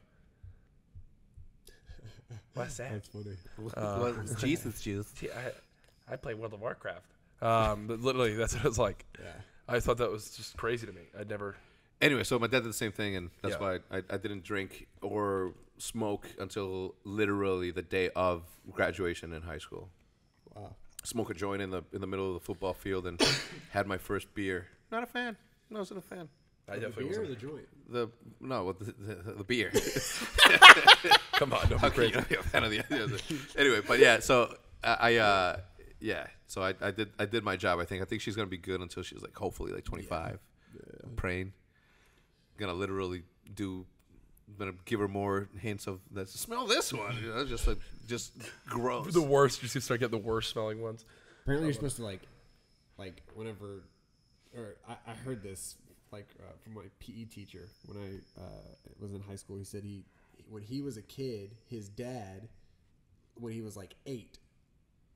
"What's that?" That's funny. well, it's Jesus juice. Gee, I I play World of Warcraft. Um, but literally that's what it was like. Yeah. I thought that was just crazy to me. I'd never. Anyway, so my dad did the same thing, and that's Yeah. why I, I didn't drink or smoke until literally the day of graduation in high school. Wow. Smoke a joint in the in the middle of the football field and had my first beer. Not a fan. No, I wasn't a fan. I The definitely beer or wasn't. the joint? The no, the, the, the beer. Come on, don't be Okay, crazy. you know, yeah, fan of the- yeah, the- anyway, but yeah, so I, I uh, yeah, so I, I did I did my job. I think I think she's gonna be good until she's like hopefully like 25. I'm praying. Gonna literally do. Gonna give her more hints of that. Smell this one. You know, just like just gross. The worst. You just start getting the worst smelling ones. Apparently, you're supposed to like, like whenever, or I, I heard this like uh, from my PE teacher when I uh, was in high school. He said he, when he was a kid, his dad, when he was like eight,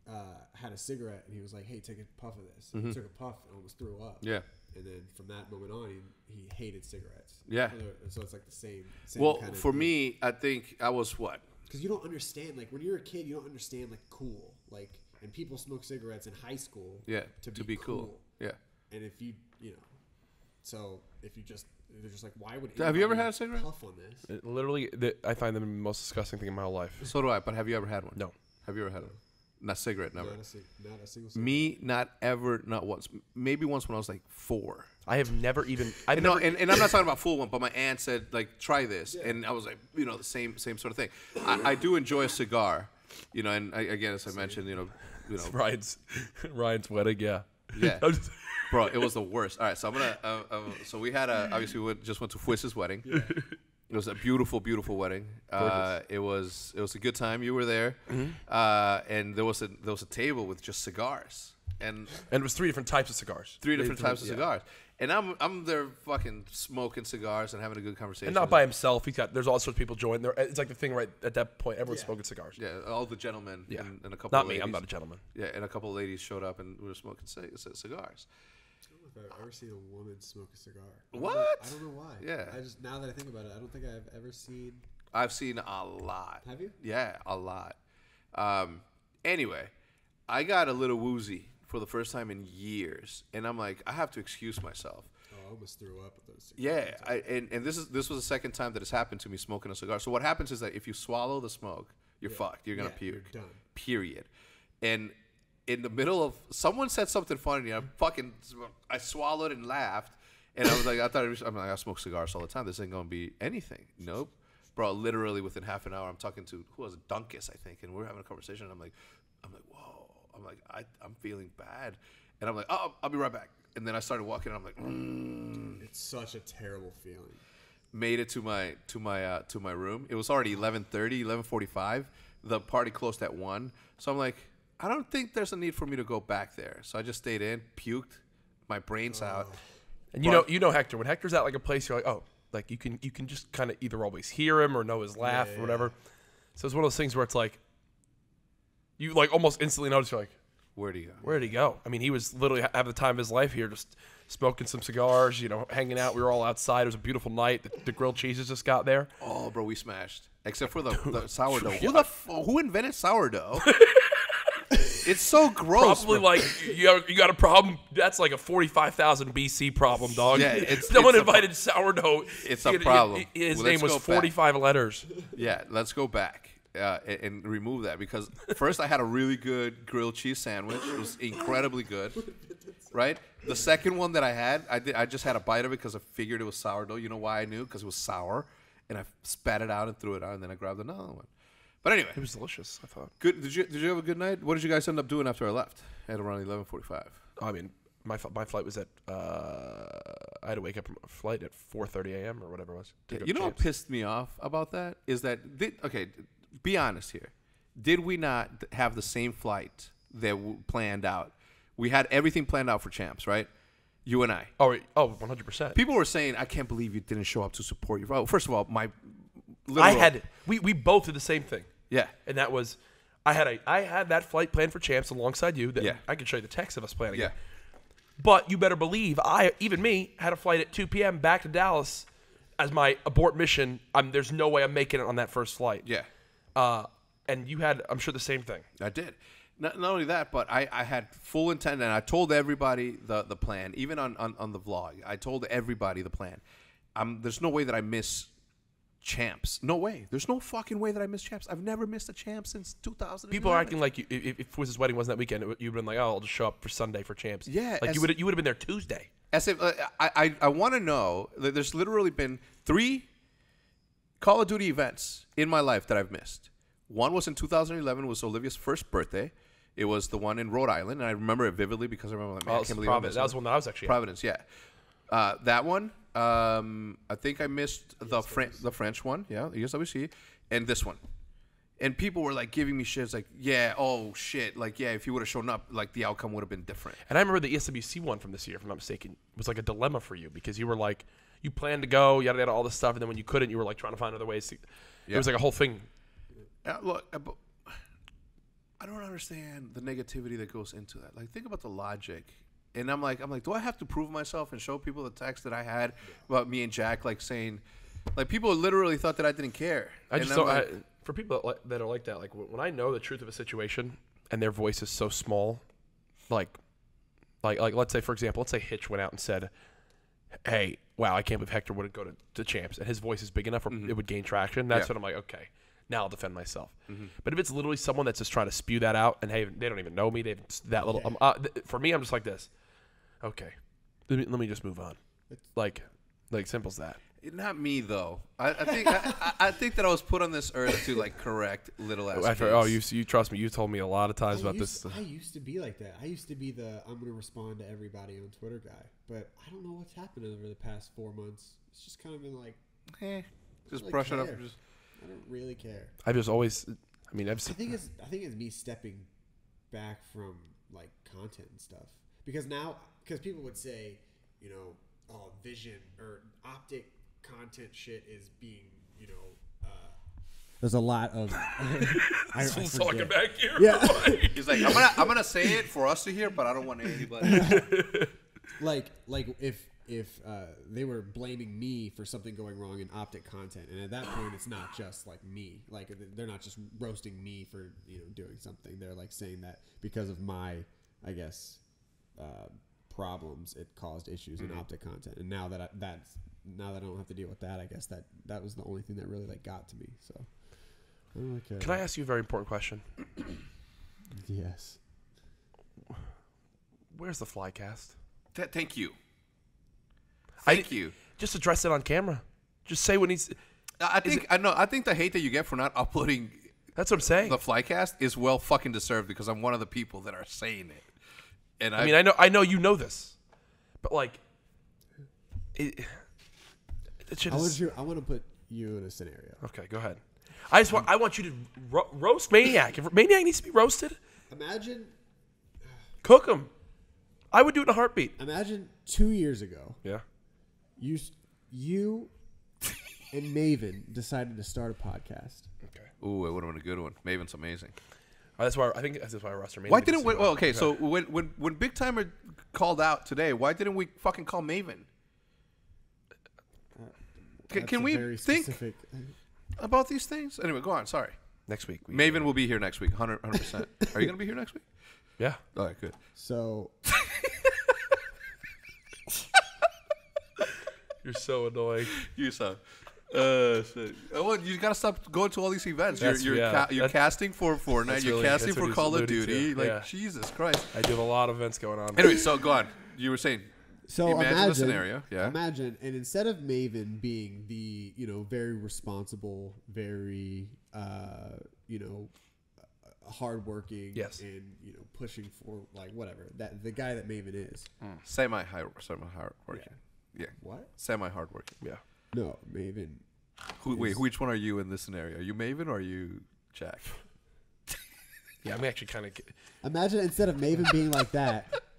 uh, had a cigarette and he was like, "Hey, take a puff of this." He took a puff and almost threw up. Mm-hmm. yeah. And then from that moment on, he, he hated cigarettes. Yeah. So it's like the same. same Well, kind of for me, I think I was what because you don't understand like when you're a kid you don't understand like cool like and people smoke cigarettes in high school yeah to be, cool. Yeah. And if you you know so if you just they're just like why would you Have you ever had a cigarette? puff on this It, literally, the, I find them the most disgusting thing in my whole life. So do I. But have you ever had one? No. Have you ever had one? Not cigarette. Never. not a, cig- not a single cigarette. Me, not ever, not once. Maybe once when I was like four. I have never even. I've No, and, and I'm not talking about full one, but my aunt said like try this, and I was like, you know, the same same sort of thing. I, I do enjoy a cigar, you know, and I, again, as I mentioned, you know, you know, Ryan's Ryan's wedding. Yeah. Yeah. Just- bro, it was the worst. All right, so I'm gonna. Uh, uh, so we had a obviously we just went to Fuiz's wedding. It was a beautiful, beautiful wedding. Uh, it was it was a good time. You were there, uh, and there was a there was a table with just cigars and and it was three different types of cigars. three They different types of yeah. cigars. And I'm I'm there fucking smoking cigars and having a good conversation. And not by himself. He's got. There's all sorts of people join. There. It's like the thing right at that point. Everyone's Yeah. smoking cigars. yeah, all the gentlemen Yeah. and, and a couple. Not of me. ladies. I'm not a gentleman. Yeah, and a couple of ladies showed up and we were smoking c- c- cigars. I don't know if I've ever seen a woman smoke a cigar I don't What? know- I don't know why Yeah. I just now that I think about it I don't think I've ever seen I've seen a lot. have you Yeah, a lot. Um, anyway, I got a little woozy for the first time in years, and I'm like, I have to excuse myself. oh I almost threw up at those Yeah, I, and, and this is this was the second time that has happened to me smoking a cigar. So what happens is that if you swallow the smoke, you're Yeah. fucked. You're gonna Yeah, you're puke. done. Period. And in the middle of someone said something funny, I fucking I swallowed and laughed, and I was like, I thought was, I'm like, I smoke cigars all the time. This ain't gonna be anything. Nope. Bro, literally within half an hour, I'm talking to who was it, Dunkus, I think, and we're having a conversation. And I'm like, I'm like, whoa. I'm like, I, I'm feeling bad, and I'm like, oh, I'll be right back. And then I started walking, and I'm like, mm it's such a terrible feeling made it to my to my uh, to my room. It was already 11:30, 11:45. The party closed at 1. So I'm like, I don't think there's a need for me to go back there. So I just stayed in, puked, my brains out. And you Bro- know, you know Hector. When Hector's at like a place, you're like, oh, like you can you can just kind of either always hear him or know his laugh yeah, or whatever. So it's one of those things where it's like, you like almost instantly notice you're like, Where do he go? where did he go? I mean, he was literally ha- having the time of his life here, just smoking some cigars, you know, hanging out. We were all outside. It was a beautiful night. The, the grilled cheeses just got there. Oh, bro, we smashed. Except for the, the sourdough. Who the f- who invented sourdough? it's so gross. Probably bro. like you got, you got a problem. That's like a forty-five thousand BC problem, dog. Yeah, it's- no one it's a invited sourdough. It's a He- he- problem. His Well, name was go back. forty-five letters. Yeah, let's go back uh, and, and remove that because first I had a really good grilled cheese sandwich. It was incredibly good. right? The second one that I had, I did. I just had a bite of it because I figured it was sourdough. You know why I knew? Because it was sour, and I spat it out and threw it out, and then I grabbed another one. But anyway, It was delicious. I thought. good. Did you did you have a good night? What did you guys end up doing after I left at around eleven forty five? I mean, my my flight was at. Uh, I had to wake up from a flight at 4:30 a.m. or whatever it was. go You know what pissed me off about that is that did, okay. Be honest here. Did we not have the same flight that w- planned out? We had everything planned out for champs, right? You and I. Oh, oh, 100. percent People were saying, "I can't believe you didn't show up to support your." Oh, first of all, my I had we we both did the same thing, yeah, and that was I had a I had that flight planned for champs alongside you. That Yeah. I can show you the text of us planning yeah. it. But you better believe I even me had a flight at 2 p.m. back to Dallas as my abort mission. I'm there's no way I'm making it on that first flight. Yeah, Uh, and you had I'm sure the same thing. I did. Not, not only that, but I, I had full intent, and I told everybody the, the plan, even on, on, on the vlog. I told everybody the plan. Um, there's no way that I miss champs. No way. There's no fucking way that I miss champs. I've never missed a champ since 2000. People are acting like you, if, if Wiz's wedding wasn't that weekend, you'd been like, oh, I'll just show up for Sunday for champs. Yeah, like you would you would have been there Tuesday. As if uh, I I, I want to know that there's literally been three Call of Duty events in my life that I've missed. One was in 2011, was Olivia's first birthday. It was the one in Rhode Island, and I remember it vividly because I remember like, man, Oh, I can't believe I Providence. missed That was one that I was actually. at. Providence, yeah. Uh, that one, um, I think I missed the Fran- the French one, yeah, the ESWC, and this one. And people were like giving me shits, like, yeah, oh shit, like, yeah, if you would have shown up, like, the outcome would have been different. And I remember the E ESWC one from this year, if I'm not mistaken, was like a dilemma for you because you were like, you planned to go, yada yada, all this stuff, and then when you couldn't, you were like trying to find other ways. to... Yeah. It was like a whole thing. Uh, look, uh, I don't understand the negativity that goes into that. Like, think about the logic. And I'm like, I'm like, do I have to prove myself and show people the text that I had about me and Jack, like saying, like people literally thought that I didn't care. I And just don't. like, I, for people that, like, that are like that, like when I know the truth of a situation and their voice is so small, like, like, like, let's say for example, let's say Hitch went out and said, "Hey, wow, I can't believe Hector wouldn't go to, to champs," and his voice is big enough where it would gain traction. That's Yeah. when I'm like, okay, now I'll defend myself. But if it's literally someone that's just trying to spew that out, and hey, they don't even know me, they've that little. Um, uh, th- for me, I'm just like this. Okay, let me let me just move on. Like, like simple as that. Not me though. I, I think I, I- I think that I was put on this earth to like correct little ass. After, oh, you you trust me. You told me a lot of times I about used, this. I used to be like that. I used to be the I'm going to respond to everybody on Twitter guy. But I don't know what's happened over the past four months. It's just kind of been like, Eh, just Like brush it up. care. Just, I don't really care. I've just always. I mean, I've. I seen- think it's I think it's me stepping back from like content and stuff because now because people would say you know oh vision or optic content shit is being you know uh, there's a lot of I, I talking forget. back here. yeah he's like, I'm gonna I'm gonna say it for us to hear, but I don't want anybody. like like if if uh, they were blaming me for something going wrong in optic content and at that point it's not just like me like they're not just roasting me for you know doing something they're like saying that because of my i guess uh, problems it caused issues in optic content and now that I, that's now that i don't have to deal with that i guess that that was the only thing that really like got to me so I don't really care. Can I ask you a very important question? yes Where's the flycast? Th- thank you. I- Thank you. Just address it on camera. Just say what needs. I I think I know. I think the hate that you get for not uploading That's what I'm saying. the Flycast is well fucking deserved because I'm one of the people that are saying it. And I, I mean, I know, I know you know this, but like, it, it should i want you i want to put you in a scenario Okay, go ahead. I just want, I want you to ro- roast Maniac. If Maniac needs to be roasted, imagine cook him. I would do it in a heartbeat. imagine two years ago Yeah. you you and Maven decided to start a podcast. Okay. ooh, it would have been a good one. Maven's amazing. Uh, that's why I think that's why I roster Maniac. Why didn't we? good. Well, okay, so when when when BigTymeR called out today, why didn't we fucking call Maven? Can, That's can we very think specific- about these things? Anyway, go on. Sorry, next week. We, Maven will be here next week. 100 percent. Are you gonna be here next week? yeah. All right, good. So You're so annoying. You saw. Uh, shit. Oh, well, you gotta stop going to all these events. You're you're, yeah, ca- you're casting for Fortnite. You're really- casting for Call of alluding to, Duty. Like yeah. Jesus Christ. I do have a lot of events going on. Anyway, so go on. you were saying. So imagine, imagine, the scenario. Yeah. Imagine, and instead of Maven being the you know very responsible, very uh, you know uh, hardworking, Yes. and you know pushing for like whatever that the guy that Maven is. Semi high, semi hard working. Yeah. What? Semi hard working. Yeah. No, Maven. Who, wait, which one are you in this scenario? Are you Maven or are you Jack? Yeah, I'm actually kind of. Imagine instead of Maven being like that,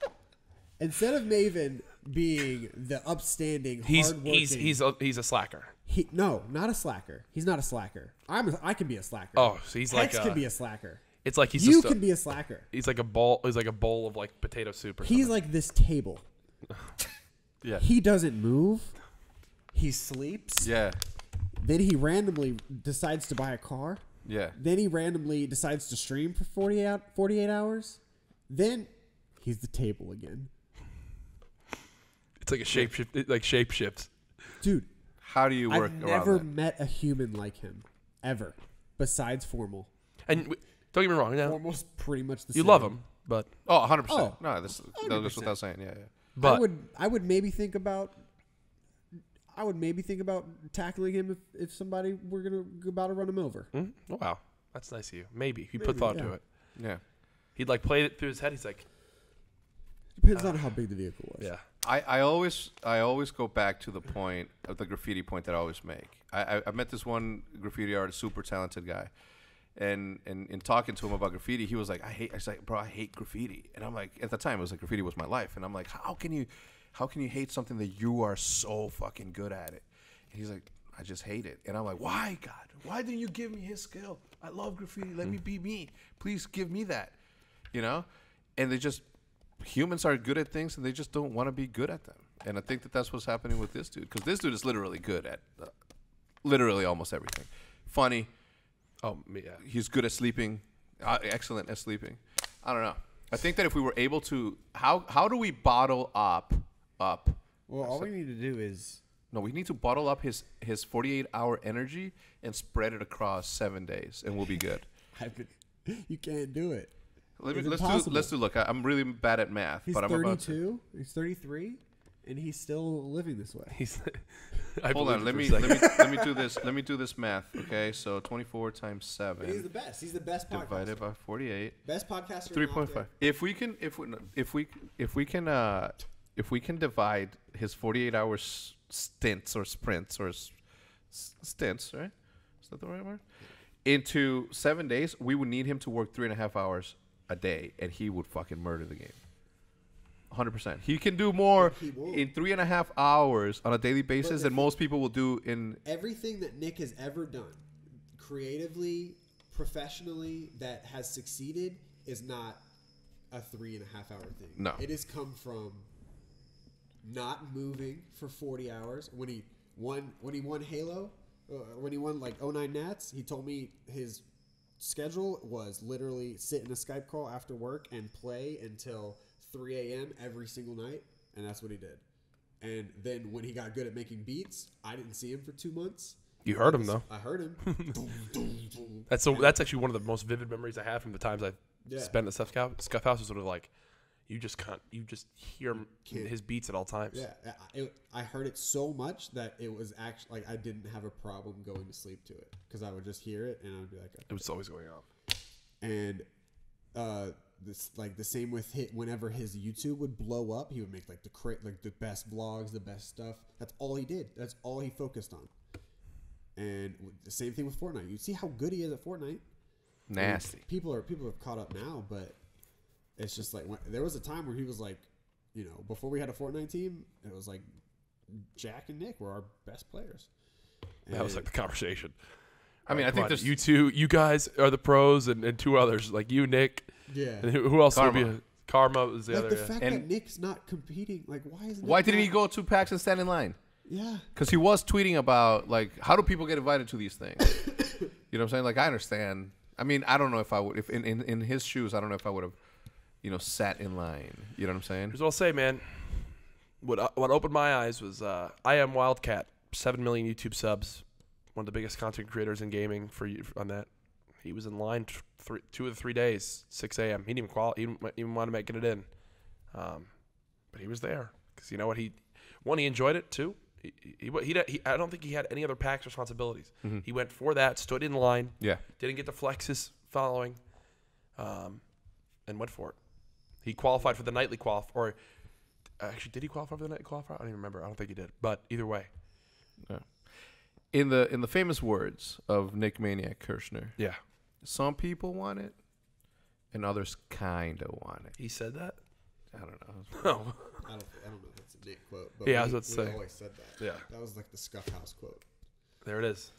instead of Maven being the upstanding, He's hardworking, he's he's a, he's a slacker. he, no, not a slacker. He's not a slacker. I'm a, I can be a slacker. Oh, so he's like Hex a, can be a slacker. It's like he's you just a- be a slacker. he's like a bowl. He's like a bowl of like potato soup or He's something. like this table. Yeah. He doesn't move. He sleeps. Yeah. Then he randomly decides to buy a car. Yeah. Then he randomly decides to stream for 48, 48 hours. Then he's the table again. It's like a shape shift. It like shape shifts. Dude, How do you work I've around never that? met a human like him. Ever. Besides Formal. And w- don't get me wrong. Now Formal's pretty much the you same. You love him, but Oh, 100%. Oh, no, this that goes 100%. without saying. Yeah, yeah. I but would I would maybe think about I would maybe think about tackling him if, if somebody were gonna about to run him over. Hmm? wow, that's nice of you. Maybe he put Maybe, thought yeah. to it. Yeah. He'd like played it through his head. He's like, Depends on how big the vehicle was. yeah, I, I always I always go back to the point of the graffiti point that I always make. I, I, I met this one graffiti artist, super talented guy, and, and in talking to him about graffiti, he was like, I hate. I was like, bro, I hate graffiti, and I'm like, at the time, it was like graffiti was my life, and I'm like, how can you, how can you hate something that you are so fucking good at it? And he's like, I just hate it, and I'm like, why, God? Why didn't you give me his skill? I love graffiti. Let me hmm. be me. Please give me that, you know? And they just humans are good at things and they just don't want to be good at them. And I think that that's what's happening with this dude because this dude is literally good at uh, literally almost everything. Funny, oh yeah. he's good at sleeping, uh, excellent at sleeping. I don't know. I think that if we were able to, how how do we bottle up up? Well, all we need to do is No, we need to bottle up his his 48 hour energy and spread it across seven days, and we'll be good. I've been, you can't do it. Let me, It's let's do impossible. let's do. Look, I, I'm really bad at math, He's but I'm about to. 32. He's 33, and he's still living this way. He's. I Hold on, let me let me let me do this. Let me do this math. Okay, so 24 times seven. he's the best. He's the best divided by 48. Best podcaster. Three out point there. five. If we can, if we, if we, if we can, uh, if we can divide his forty-eight hour stints or sprints or s- s- stints, right? Is that the right word? Into seven days, we would need him to work three and a half hours a day, and he would fucking murder the game. Hundred percent. He can do more in three and a half hours on a daily basis than most people will do in. Everything that Nick has ever done, creatively, professionally, that has succeeded, is not a three and a half hour thing. No. it has come from not moving for 40 hours. When he won, when he won Halo, uh, when he won like 09 Nats, he told me his schedule was literally sit in a Skype call after work and play until 3 a.m. every single night, and that's what he did. And then when he got good at making beats, I didn't see him for two months. You heard him though. I heard him. That's so. That's actually one of the most vivid memories I have from the times I Yeah. spent at Scuf House. Scuf House is sort of like, you just can't. You just hear Can't. his beats at all times. Yeah, I- it, I heard it so much that it was actually like I didn't have a problem going to sleep to it because I would just hear it and I would be like, It was always going on. and uh, this like the same with hit. Whenever his YouTube would blow up, he would make like the cra- like the best vlogs, the best stuff. That's all he did. That's all he focused on. And the same thing with Fortnite. You see how good he is at Fortnite. Nasty. People are people have caught up now, but it's just like when, there was a time where he was like, you know, before we had a Fortnite team, it was like Jack and Nick were our best players. And That was like the conversation. I mean, I think on, there's you two, you guys are the pros, and, and two others like you, Nick, yeah. and who, who else would be? A, Karma was the Like other. the yeah. fact And- that Nick's not competing, like why is Why didn't he go to PAX and stand in line? Yeah, Because he was tweeting about like how do people get invited to these things? you know what I'm saying? Like I understand. I mean, I don't know if I would if in, in, in his shoes, I don't know if I would have, you know, sat in line. You know what I'm saying? Here's what I'll say, man. What uh, what opened my eyes was uh, I am Wildcat, seven million YouTube subs, one of the biggest content creators in gaming for you on that. He was in line three, two of the three days, 6 a.m. He didn't even qual- he didn't even want to make it in. Um, but he was there because you know what he one he enjoyed it too. He, he, he, he, I don't think he had any other PAX responsibilities. He went for that, stood in line, Yeah. didn't get the flexes following, um, and went for it. He qualified for the nightly qualif or actually did he qualify for the nightly qualifier? I don't even remember. I don't think he did. But either way, In the in the famous words of Nick Maniac Kershner, yeah, some people want it, and others kind of want it. he said that. I don't know. No, I don't, I don't know if that's a Nick quote, but Yeah, I was about to we say. always said that. Yeah. that was like the Scuf House quote. there it is.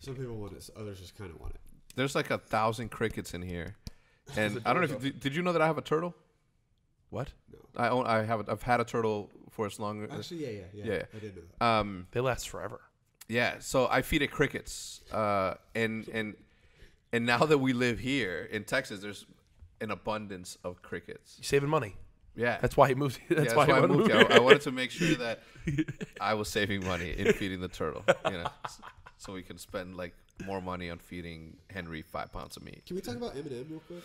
Some people want it, others just kind of want it. There's like a thousand crickets in here, and I don't know if you, did, did you know that I have a turtle? What? No. I own I have a, I've had a turtle for as long as Actually, yeah, yeah, yeah. Yeah. I did know that. um They last forever. yeah. So I feed it crickets, uh, and and and now that we live here in Texas, there's an abundance of crickets. You saving money. Yeah, That's why he moved. That's, Yeah, that's why, he I wanted to moved move here. I, I wanted to make sure that I was saving money in feeding the turtle, you know, s- so we can spend like more money on feeding Henry five pounds of meat. Can we talk about Eminem real quick?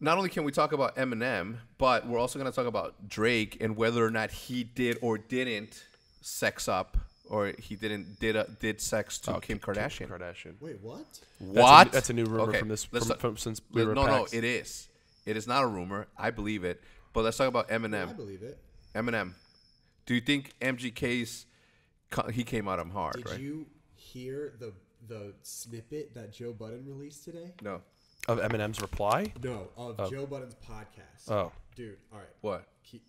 Not only can we talk about Eminem, but we're also going to talk about Drake and whether or not he did or didn't sex up or he didn't did a, did sex to oh, Kim Kardashian. Kim Kardashian. Wait, what? What? That's a new rumor Okay, from this from, talk- from since we were no, at no, it is. It is not a rumor. I believe it. But let's talk about Eminem. I Eminem. believe it. Eminem. Do you think MGK's he came at him hard, Did right? you hear the the snippet that Joe Budden released today? no. Of Eminem's reply. No, of Joe Budden's podcast. Oh, Dude, all right. What? Keep,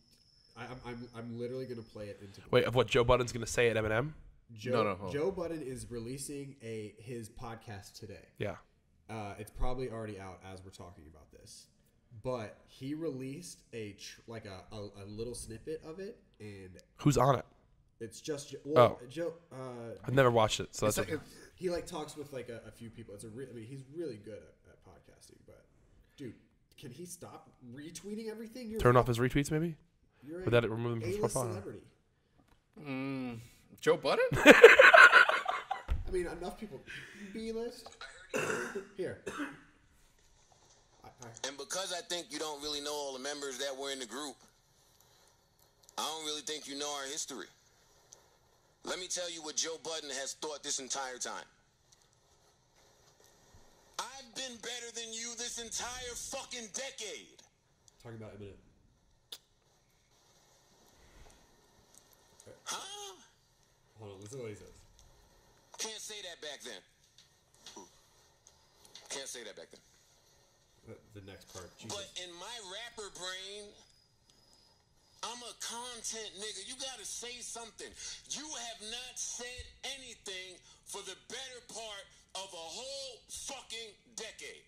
I, I'm, I'm, I'm literally gonna play it into wait, of what Joe Budden's gonna say at Eminem? Joe, No, no, hold on. Joe Budden is releasing a his podcast today. Yeah. Uh, it's probably already out as we're talking about this, but he released a tr- like a, a, a little snippet of it, and Who's on it? it's just well, Oh. Joe. Uh, I've never watched it, so It's that's like okay. he like talks with like a, a few people. It's a re- I mean, he's really good at, at podcasting, but dude, can he stop retweeting everything? You're turn off his retweets, maybe. You're Would that remove him from his A-list profile? celebrity. Mm, Joe Budden? I mean, enough people. B list. Here. I, I, And because I think you don't really know all the members that were in the group, I don't really think you know our history. Let me tell you what Joe Budden has thought this entire time. I've been better than you this entire fucking decade. talking about Eminem. Huh? Hold on. Listen to what he says. Can't say that back then. Can't say that back then. The, the next part. Jesus. But in my rapper brain, I'm a content nigga. You gotta say something. You have not said anything for the better part of a whole fucking decade.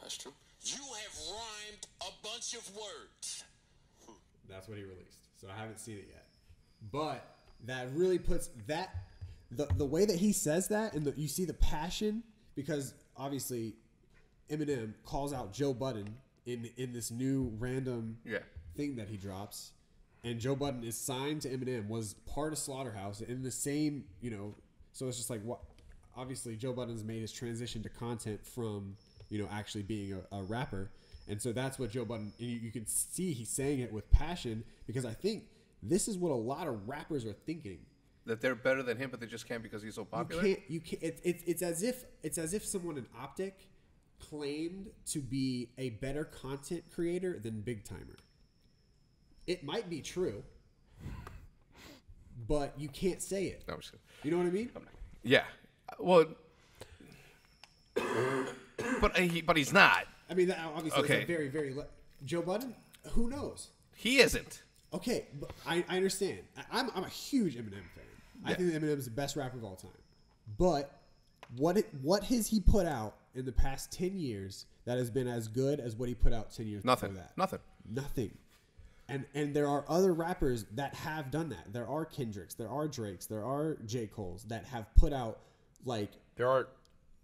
That's true. You have rhymed a bunch of words. That's what he released. So I haven't seen it yet. But that really puts that the the way that he says that and the, you see the passion because obviously Eminem calls out Joe Budden in in this new random Yeah. thing that he drops. And Joe Budden is signed to Eminem, was part of Slaughterhouse in the same, you know, so it's just like what obviously Joe Budden's made his transition to content from, you know, actually being a, a rapper. And so that's what Joe Budden and you, you can see he's saying it with passion because I think this is what a lot of rappers are thinking. that they're better than him, but they just can't because he's so popular? You can't. You can't. It, it, it's as if it's as if someone in Optic claimed to be a better content creator than BigTymeR. It might be true, but you can't say it. No, I'm just kidding. You know what I mean? Yeah. Well, but he, but he's not. I mean, that obviously, Okay. it's a very, very le- Joe Budden. Who knows? He isn't. Okay, but I, I understand. I, I'm, I'm a huge Eminem fan. I Yeah. think that Eminem is the best rapper of all time. But what it, what has he put out in the past ten years that has been as good as what he put out ten years Nothing. before that? Nothing. Nothing. And and there are other rappers that have done that. There are Kendricks, there are Drakes, there are J. Cole's that have put out like There are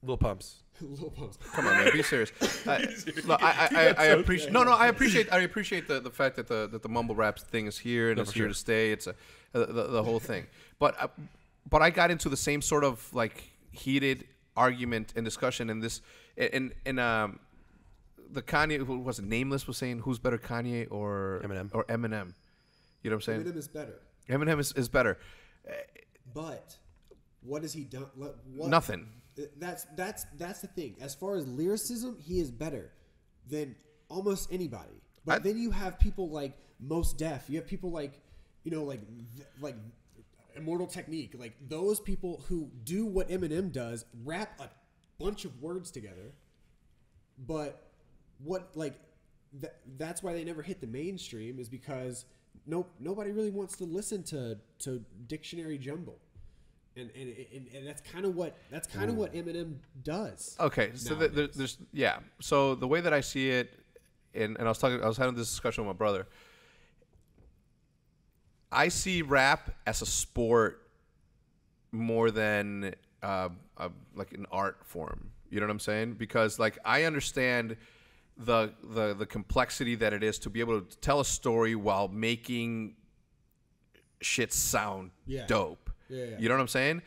little pumps. Lil Pumps. Come on, man, be serious. I, look, I, I, I, I appreciate. No, no, I appreciate. I appreciate the, the fact that the that the mumble rap thing is here and it's here to stay. It's a the, the, the whole thing. But uh, but I got into the same sort of like heated argument and discussion in this in in um the Kanye who was it nameless was saying who's better Kanye or Eminem. or Eminem. You know what I'm saying? Eminem is better, Eminem is, is better. but what has he done? What, Nothing. Uh, that's that's that's the thing. As far as lyricism, he is better than almost anybody. But I- then you have people like Mos Def. You have people like you know like like Immortal Technique. Like those people who do what Eminem does, rap a bunch of words together. But what like th- that's why they never hit the mainstream is because no nobody really wants to listen to to dictionary jumble. And, and, and, and that's kind of what that's kind of what Eminem does. Okay, so the, there, there's yeah. So the way that I see it, and, and I was talking, I was having this discussion with my brother. I see rap as a sport more than uh, uh, like an art form. You know what I'm saying? Because like I understand the the the complexity that it is to be able to tell a story while making shit sound Yeah. dope. Yeah, yeah. You know what I'm saying?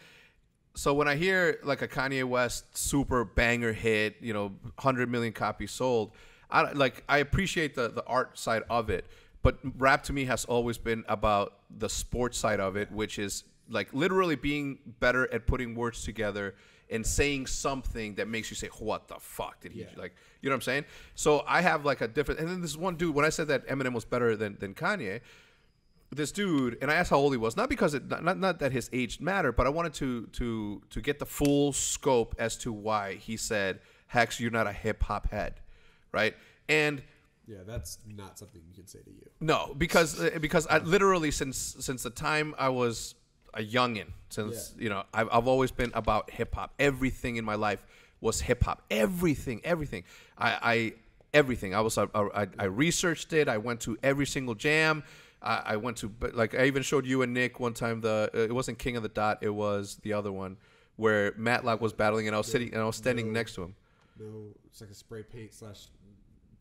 So when I hear like a Kanye West super banger hit, you know, 100 million copies sold, I like I appreciate the the art side of it, but rap to me has always been about the sports side of it, which is like literally being better at putting words together and saying something that makes you say, "What the fuck did he Yeah. like?" You know what I'm saying? So I have like a different. And then this one dude, when I said that Eminem was better than than Kanye, this dude, and I asked how old he was, not because it, not, not that his age mattered, but I wanted to to to get the full scope as to why he said, "Hex, you're not a hip hop head," right? And Yeah, that's not something you can say to you. no, because uh, because I literally since since the time I was a youngin, since Yeah. you know I've I've always been about hip hop. Everything in my life was hip hop. Everything, everything. I, I everything. I was I, I, I researched it. I went to every single jam. I, I went to like I even showed you and Nick one time the uh, it wasn't King of the Dot. It was the other one where Matlock was battling and I was sitting and I was standing no. next to him. No, it's like a spray paint slash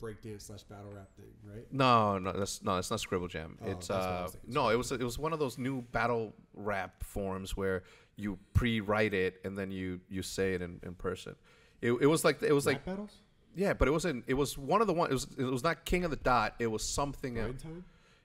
breakdance slash battle rap thing, right? No, no, that's no, it's not Scribble Jam. Oh, it's that's what I uh, no, it was it was one of those new battle rap forms where you pre-write it and then you you say it in, in person. It, it was like it was like battles? yeah, but it wasn't. It was one of the one. It was it was not King of the Dot. It was something.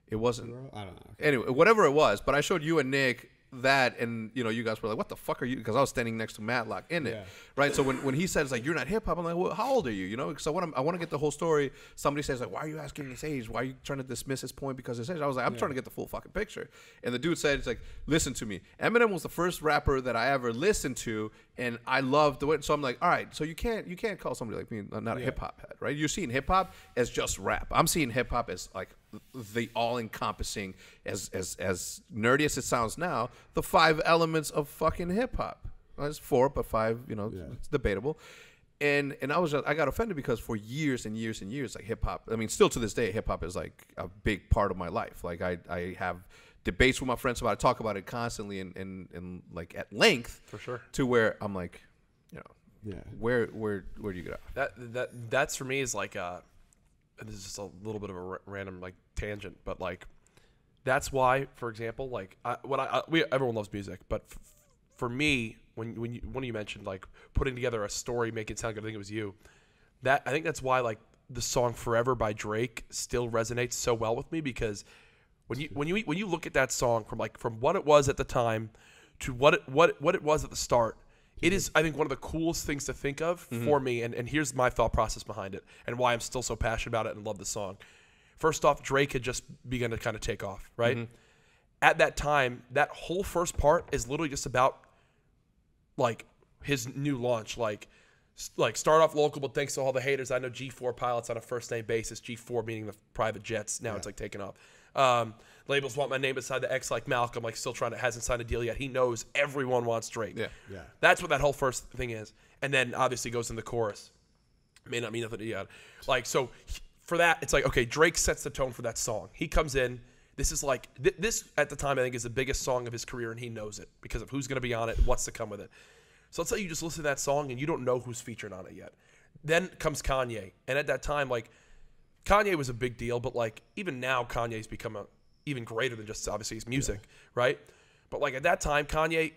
It wasn't. I don't know. Anyway, whatever it was, but I showed you and Nick that, and you know, you guys were like, "What the fuck are you?" Because I was standing next to Matlock in it, Yeah. right? So when, when he says like, "You're not hip hop," I'm like, well, "How old are you?" You know, because I want to I want to get the whole story. Somebody says like, "Why are you asking his age? Why are you trying to dismiss his point because his age?" I was like, "I'm trying to get the full fucking picture." And the dude said, "It's like, listen to me. Eminem was the first rapper that I ever listened to, and I loved the way." So I'm like, "All right, so you can't you can't call somebody like me not a hip hop head, right? You're seeing hip hop as just rap. I'm seeing hip hop as like the all-encompassing, as as as nerdy as it sounds now, the five elements of fucking hip hop. Well, It's four, but five, you know, Yeah. it's debatable. And and I was just, I got offended because for years and years and years, like hip hop. I mean, still to this day, hip hop is like a big part of my life. Like I I have debates with my friends about it, talk about it constantly and and, and like at length. For sure. To where I'm like, you know, Yeah. where where where do you get off? That that that's for me is like uh and this is just a little bit of a random like tangent, but like that's why, for example, like I, what I, I we everyone loves music, but f- for me, when when you when you mentioned like putting together a story, make it sound good, I think it was you. That I think that's why like the song "Forever" by Drake still resonates so well with me because when you when you when you look at that song from like from what it was at the time to what it what what it was at the start, it is I think one of the coolest things to think of for me. And and here's my thought process behind it and why I'm still so passionate about it and love the song. First off, Drake had just begun to kind of take off, right? At that time, that whole first part is literally just about like his new launch, like like start off local, but thanks to all the haters, I know G4 pilots on a first name basis. G4 meaning the private jets. Now it's like taking off. Um, labels want my name beside the X like Malcolm, like still trying to hasn't signed a deal yet. He knows everyone wants Drake. Yeah. Yeah. That's what that whole first thing is, and then obviously goes in the chorus. May not mean nothing to you. Like so, for that, it's like okay, Drake sets the tone for that song. He comes in. This is like th- this at the time I think is the biggest song of his career, and he knows it because of who's going to be on it, and what's to come with it. So let's say you just listen to that song and you don't know who's featured on it yet. Then comes Kanye, and at that time, like Kanye was a big deal, but like even now, Kanye's become a even greater than just obviously his music, right? But like at that time, Kanye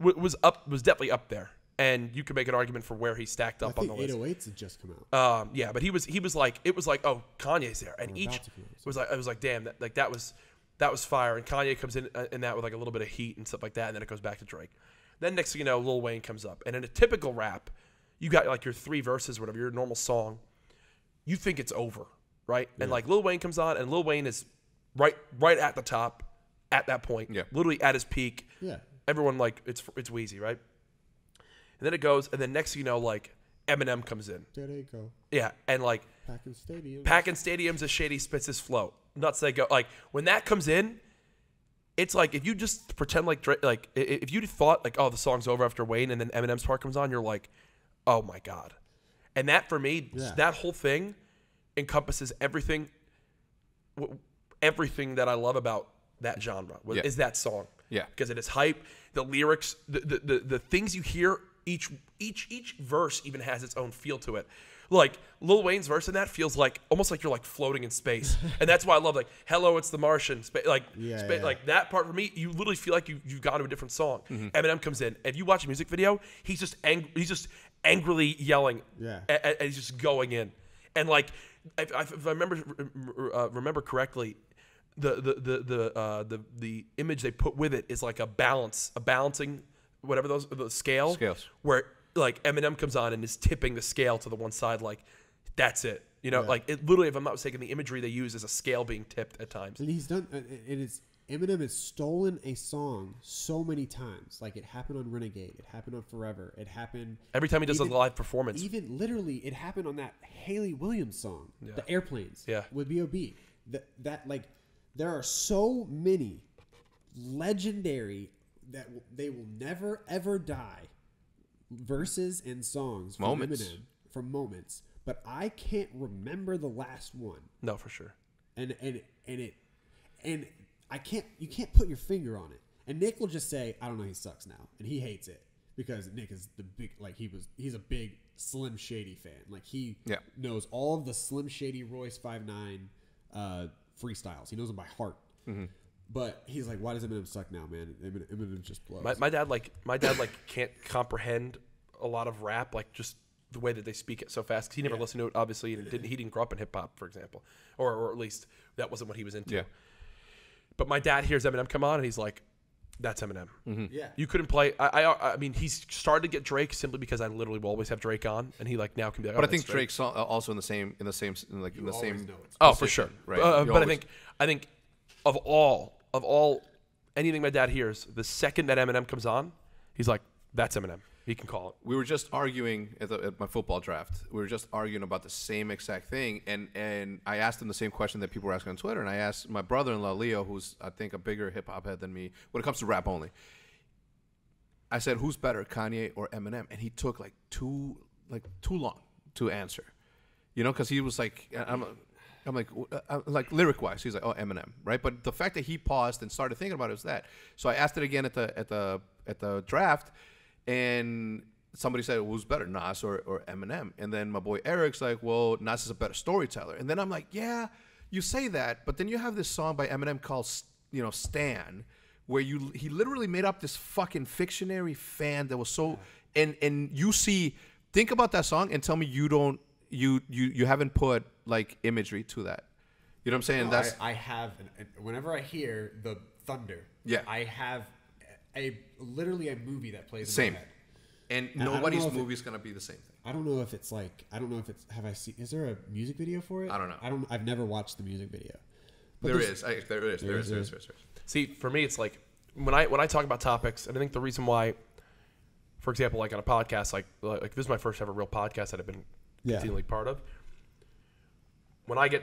w- was up was definitely up there. and you could make an argument for where he stacked I up on the list. 808s had just come out. Um, yeah, but he was he was like it was like oh Kanye's there, and Or each about to come out. it was like it was like damn that like that was that was fire, and Kanye comes in uh, in that with like a little bit of heat and stuff like that, and then it goes back to Drake. Then next thing you know, Lil Wayne comes up, and in a typical rap, you got like your three verses, whatever your normal song, you think it's over, right? And like Lil Wayne comes on, and Lil Wayne is right right at the top at that point, Yeah. literally at his peak. Yeah. Everyone like it's it's Weezy, right? And then it goes, and then next thing you know, like Eminem comes in, There they go. yeah, and like Packing stadium. packing stadiums a Shady spits his flow. Nuts they go. Like when that comes in, it's like if you just pretend like Dra- like i- i- if you thought like oh the song's over after Wayne and then Eminem's part comes on, you're like, oh my god. And that for me, Yeah. that whole thing encompasses everything, w- everything that I love about that genre Yeah. is that song. Yeah. because it is hype. The lyrics, the, the the the things you hear each each each verse even has its own feel to it. Like Lil Wayne's verse in that feels like almost like you're like floating in space, and that's why I love like "Hello, it's the Martian." Spa- like, Yeah, spa- yeah. like that part for me, you literally feel like you you've gone to a different song. Mm-hmm. Eminem comes in. If you watch a music video, he's just ang- he's just angrily yelling. Yeah. a- a- and he's just going in, and like if, if if I remember uh, remember correctly, the the the the uh, the the image they put with it is like a balance, a balancing, whatever those the scale Scales. where like Eminem comes on and is tipping the scale to the one side, like that's it. You know, Yeah. like it literally, if I'm not mistaken, the imagery they use is a scale being tipped at times. And he's done. It is Eminem has stolen a song so many times. Like it happened on Renegade. It happened on Forever. It happened Every time he does even- a live performance, Even literally, it happened on that Hayley Williams song, the Airplanes. Yeah. with B.O.B. That that like there are so many legendary that w- they will never ever die verses and songs from Moments. Eminem from moments. But I can't remember the last one no, for sure. and and and it and I can't you can't put your finger on it. And Nick will just say, I don't know, he sucks now, and he hates it because Nick is the big like he was he's a big Slim Shady fan. Like he Yeah. knows all of the Slim Shady Royce Five Nine uh, freestyles. He knows them by heart. But he's like, why does Eminem suck now, man? Eminem, Eminem just blows. My, my dad like my dad like can't comprehend a lot of rap, like just the way that they speak it so fast. 'cause he never listened to it, obviously, and didn't he didn't grow up in hip hop, for example, or or at least that wasn't what he was into. Yeah. But my dad hears Eminem come on, and he's like, "That's Eminem." yeah, You couldn't play. I, I I mean, he's started to get Drake simply because I literally will always have Drake on, and he like now can be like. But oh, I think that's Drake's al- also in the same in the same in like in the same. know Oh, for sure. right? Uh, You but I think I think of all of all anything my dad hears, the second that Eminem comes on, he's like, "That's Eminem." He can call it. we were just arguing at, the, at my football draft. We were just arguing about the same exact thing, and and I asked him the same question that people were asking on Twitter, and I asked my brother-in-law Leo, who's I think a bigger hip hop head than me when it comes to rap only. I said, "Who's better, Kanye or Eminem?" And he took like too like too long to answer, you know, because he was like, I'm. I'm like, uh, uh, like lyric wise, he's like, oh Eminem, right? But the fact that he paused and started thinking about it was that. So I asked it again at the at the at the draft, and somebody said, "Who's better, Nas or, or Eminem?" And then my boy Eric's like, "Well, Nas is a better storyteller." And then I'm like, "Yeah, you say that, but then you have this song by Eminem called, you know, Stan, where you he literally made up this fucking fictionary fan that was so and and you see, think about that song and tell me you don't you you you haven't put like imagery to that. You know what I'm saying? No, That's I, I have an- whenever I hear the thunder, Yeah. I have a literally a movie that plays same. in my head. And nobody's know if it- movie is gonna be the same thing. I don't know if it's like I don't know if it's have I seen is there a music video for it? I don't know. I don't I've never watched the music video. But there's- is, I, there is, there is, there is, there is. there is. See, for me, it's like when I when I talk about topics, and I think the reason why, for example, like on a podcast, like like this is my first ever real podcast that I've been Yeah. continually part of. When I get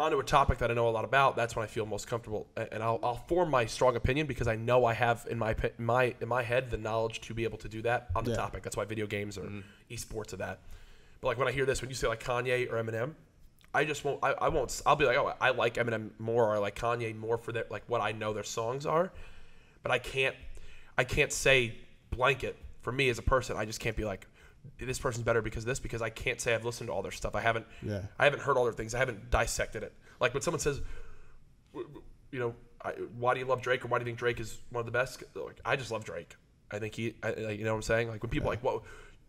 onto a topic that I know a lot about, that's when I feel most comfortable, and I'll, I'll form my strong opinion because I know I have in my in my in my head the knowledge to be able to do that on the Yeah. topic. That's why video games or mm-hmm. esports are that. But like when I hear this, when you say like Kanye or Eminem, I just won't. I, I won't. I'll be like, oh, I like Eminem more, or I like Kanye more for their like what I know their songs are. But I can't. I can't say blanket for me as a person. I just can't be like, this person's better because this because I can't say I've listened to all their stuff. I haven't. Yeah. I haven't heard all their things. I haven't dissected it. Like when someone says, you know, I, why do you love Drake or why do you think Drake is one of the best? Like I just love Drake. I think he, I, you know what I'm saying? Like when people are like, "What?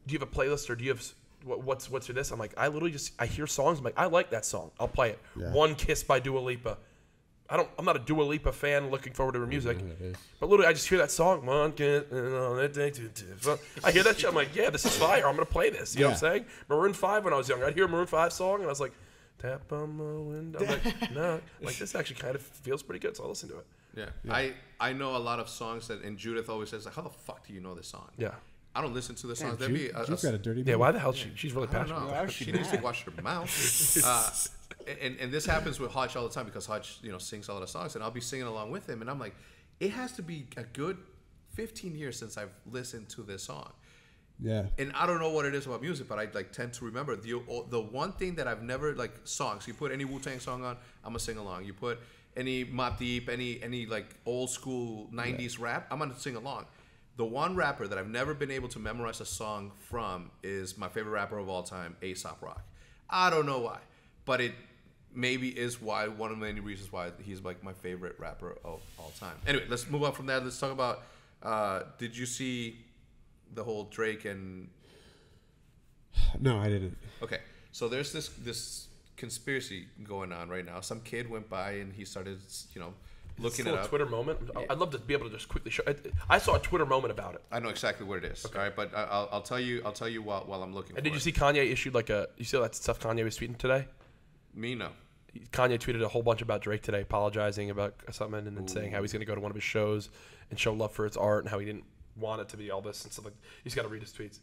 Do you have a playlist or do you have what, what's what's your this?" I'm like, I literally just I hear songs. I'm like, I like that song. I'll play it. Yeah. One Kiss by Dua Lipa. I don't. I'm not a Dua Lipa fan. Looking forward to her music. it is. But literally, I just hear that song. One kiss and on that day to differ. I hear that shit. I'm like, yeah, this is fire. I'm gonna play this. You know what I'm saying? Maroon Five. When I was young, I'd hear a Maroon Five song, and I was like, tap on my window. I'm like, no, like this actually kind of feels pretty good. So I'll listen to it. Yeah. I I know a lot of songs that, and Judith always says like, "How the fuck do you know this song?" Yeah. I don't listen to the songs. Damn, There'd be Jude, a, a Jude's got a dirty. Yeah. mouth. Why the hell? She, she's really passionate. know. Why She she needs to wash her mouth. Uh, and, and this happens with Hutch all the time because Hutch, you know, sings a lot of songs, and I'll be singing along with him, and I'm like, it has to be a good 15 years since I've listened to this song. Yeah. And I don't know what it is about music, but I like tend to remember the the one thing that I've never like songs. You put any Wu Tang song on, I'm gonna sing along. You put any Mobb Deep, any any like old school '90s rap, I'm gonna sing along. The one rapper that I've never been able to memorize a song from is my favorite rapper of all time, Aesop Rock. I don't know why, but it maybe is why one of the many reasons why he's like my favorite rapper of all time. Anyway, let's move on from that. Let's talk about. Uh, did you see the whole Drake and No, I didn't. Okay, so there's this this conspiracy going on right now. Some kid went by and he started, you know, looking at a. Twitter moment. I'd love to be able to just quickly show. I, I saw a Twitter moment about it. I know exactly what it is. All right, but I- I'll, I'll tell you. I'll tell you while, while I'm looking. And for did you it. see Kanye issued like a? You see that stuff Kanye was tweeting today? me? No. Kanye tweeted a whole bunch about Drake today, apologizing about something, and then saying how he's going to go to one of his shows and show love for its art, and how he didn't want it to be all this and stuff like. He's got to read his tweets.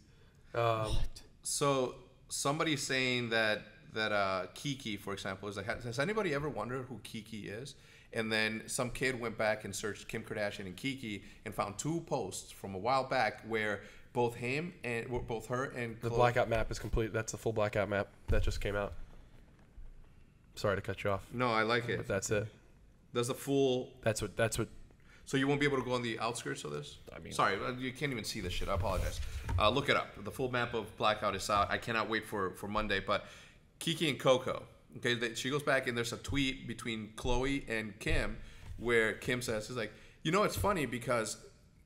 Um, So somebody's saying that that uh, Kiki, for example, is like. Has has anybody ever wondered who Kiki is? And then some kid went back and searched Kim Kardashian and Kiki and found two posts from a while back where both him and well, both her and the Khloe- blackout map is complete. That's the full blackout map that just came out. Sorry to cut you off, No, I like it. but that's it. There's a full That's what. That's what. So you won't be able to go on the outskirts of this? I mean- sorry, uh, you can't even see this shit. I apologize. Uh, look it up. The full map of Blackout is out. I cannot wait for for Monday. But Kiki and Coco. Okay, they, she goes back and there's a tweet between Khloe and Kim where Kim says, "Is like, you know, it's funny because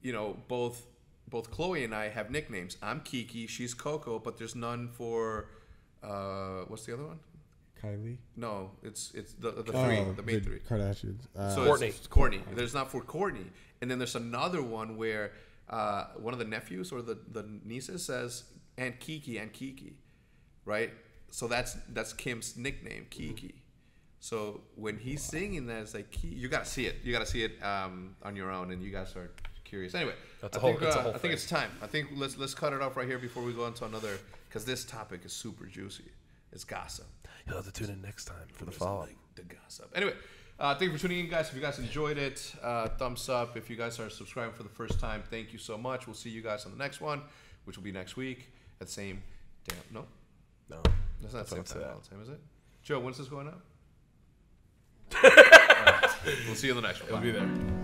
you know both both Khloe and I have nicknames. I'm Kiki, she's Coco, but there's none for uh, what's the other one? Kylie. No, it's it's the the three, Oh, the main three. Kardashians. Uh, So Kourtney. It's Kourtney. There's not for Kourtney. And then there's another one where uh, one of the nephews or the, the nieces says Aunt Kiki, Aunt Kiki, right? So that's that's Kim's nickname, Kiki. So when he's singing that, it's like Ki- you gotta see it. You gotta see it um, on your own, and you guys are curious. Anyway, That's I a whole- think uh, I think it's time. I think let's let's cut it off right here before we go into another because this topic is super juicy. It's gossip You'll have to tune in next time for the follow up. the gossip. Anyway, uh, thank you for tuning in, guys. If you guys enjoyed it, uh, thumbs up. If you guys are subscribing for the first time, thank you so much. We'll see you guys on the next one, which will be next week at the same damn. No, No. That's not same time all the time, is it? Joe, when's this going up? Right. We'll see you in the next one. It'll be there.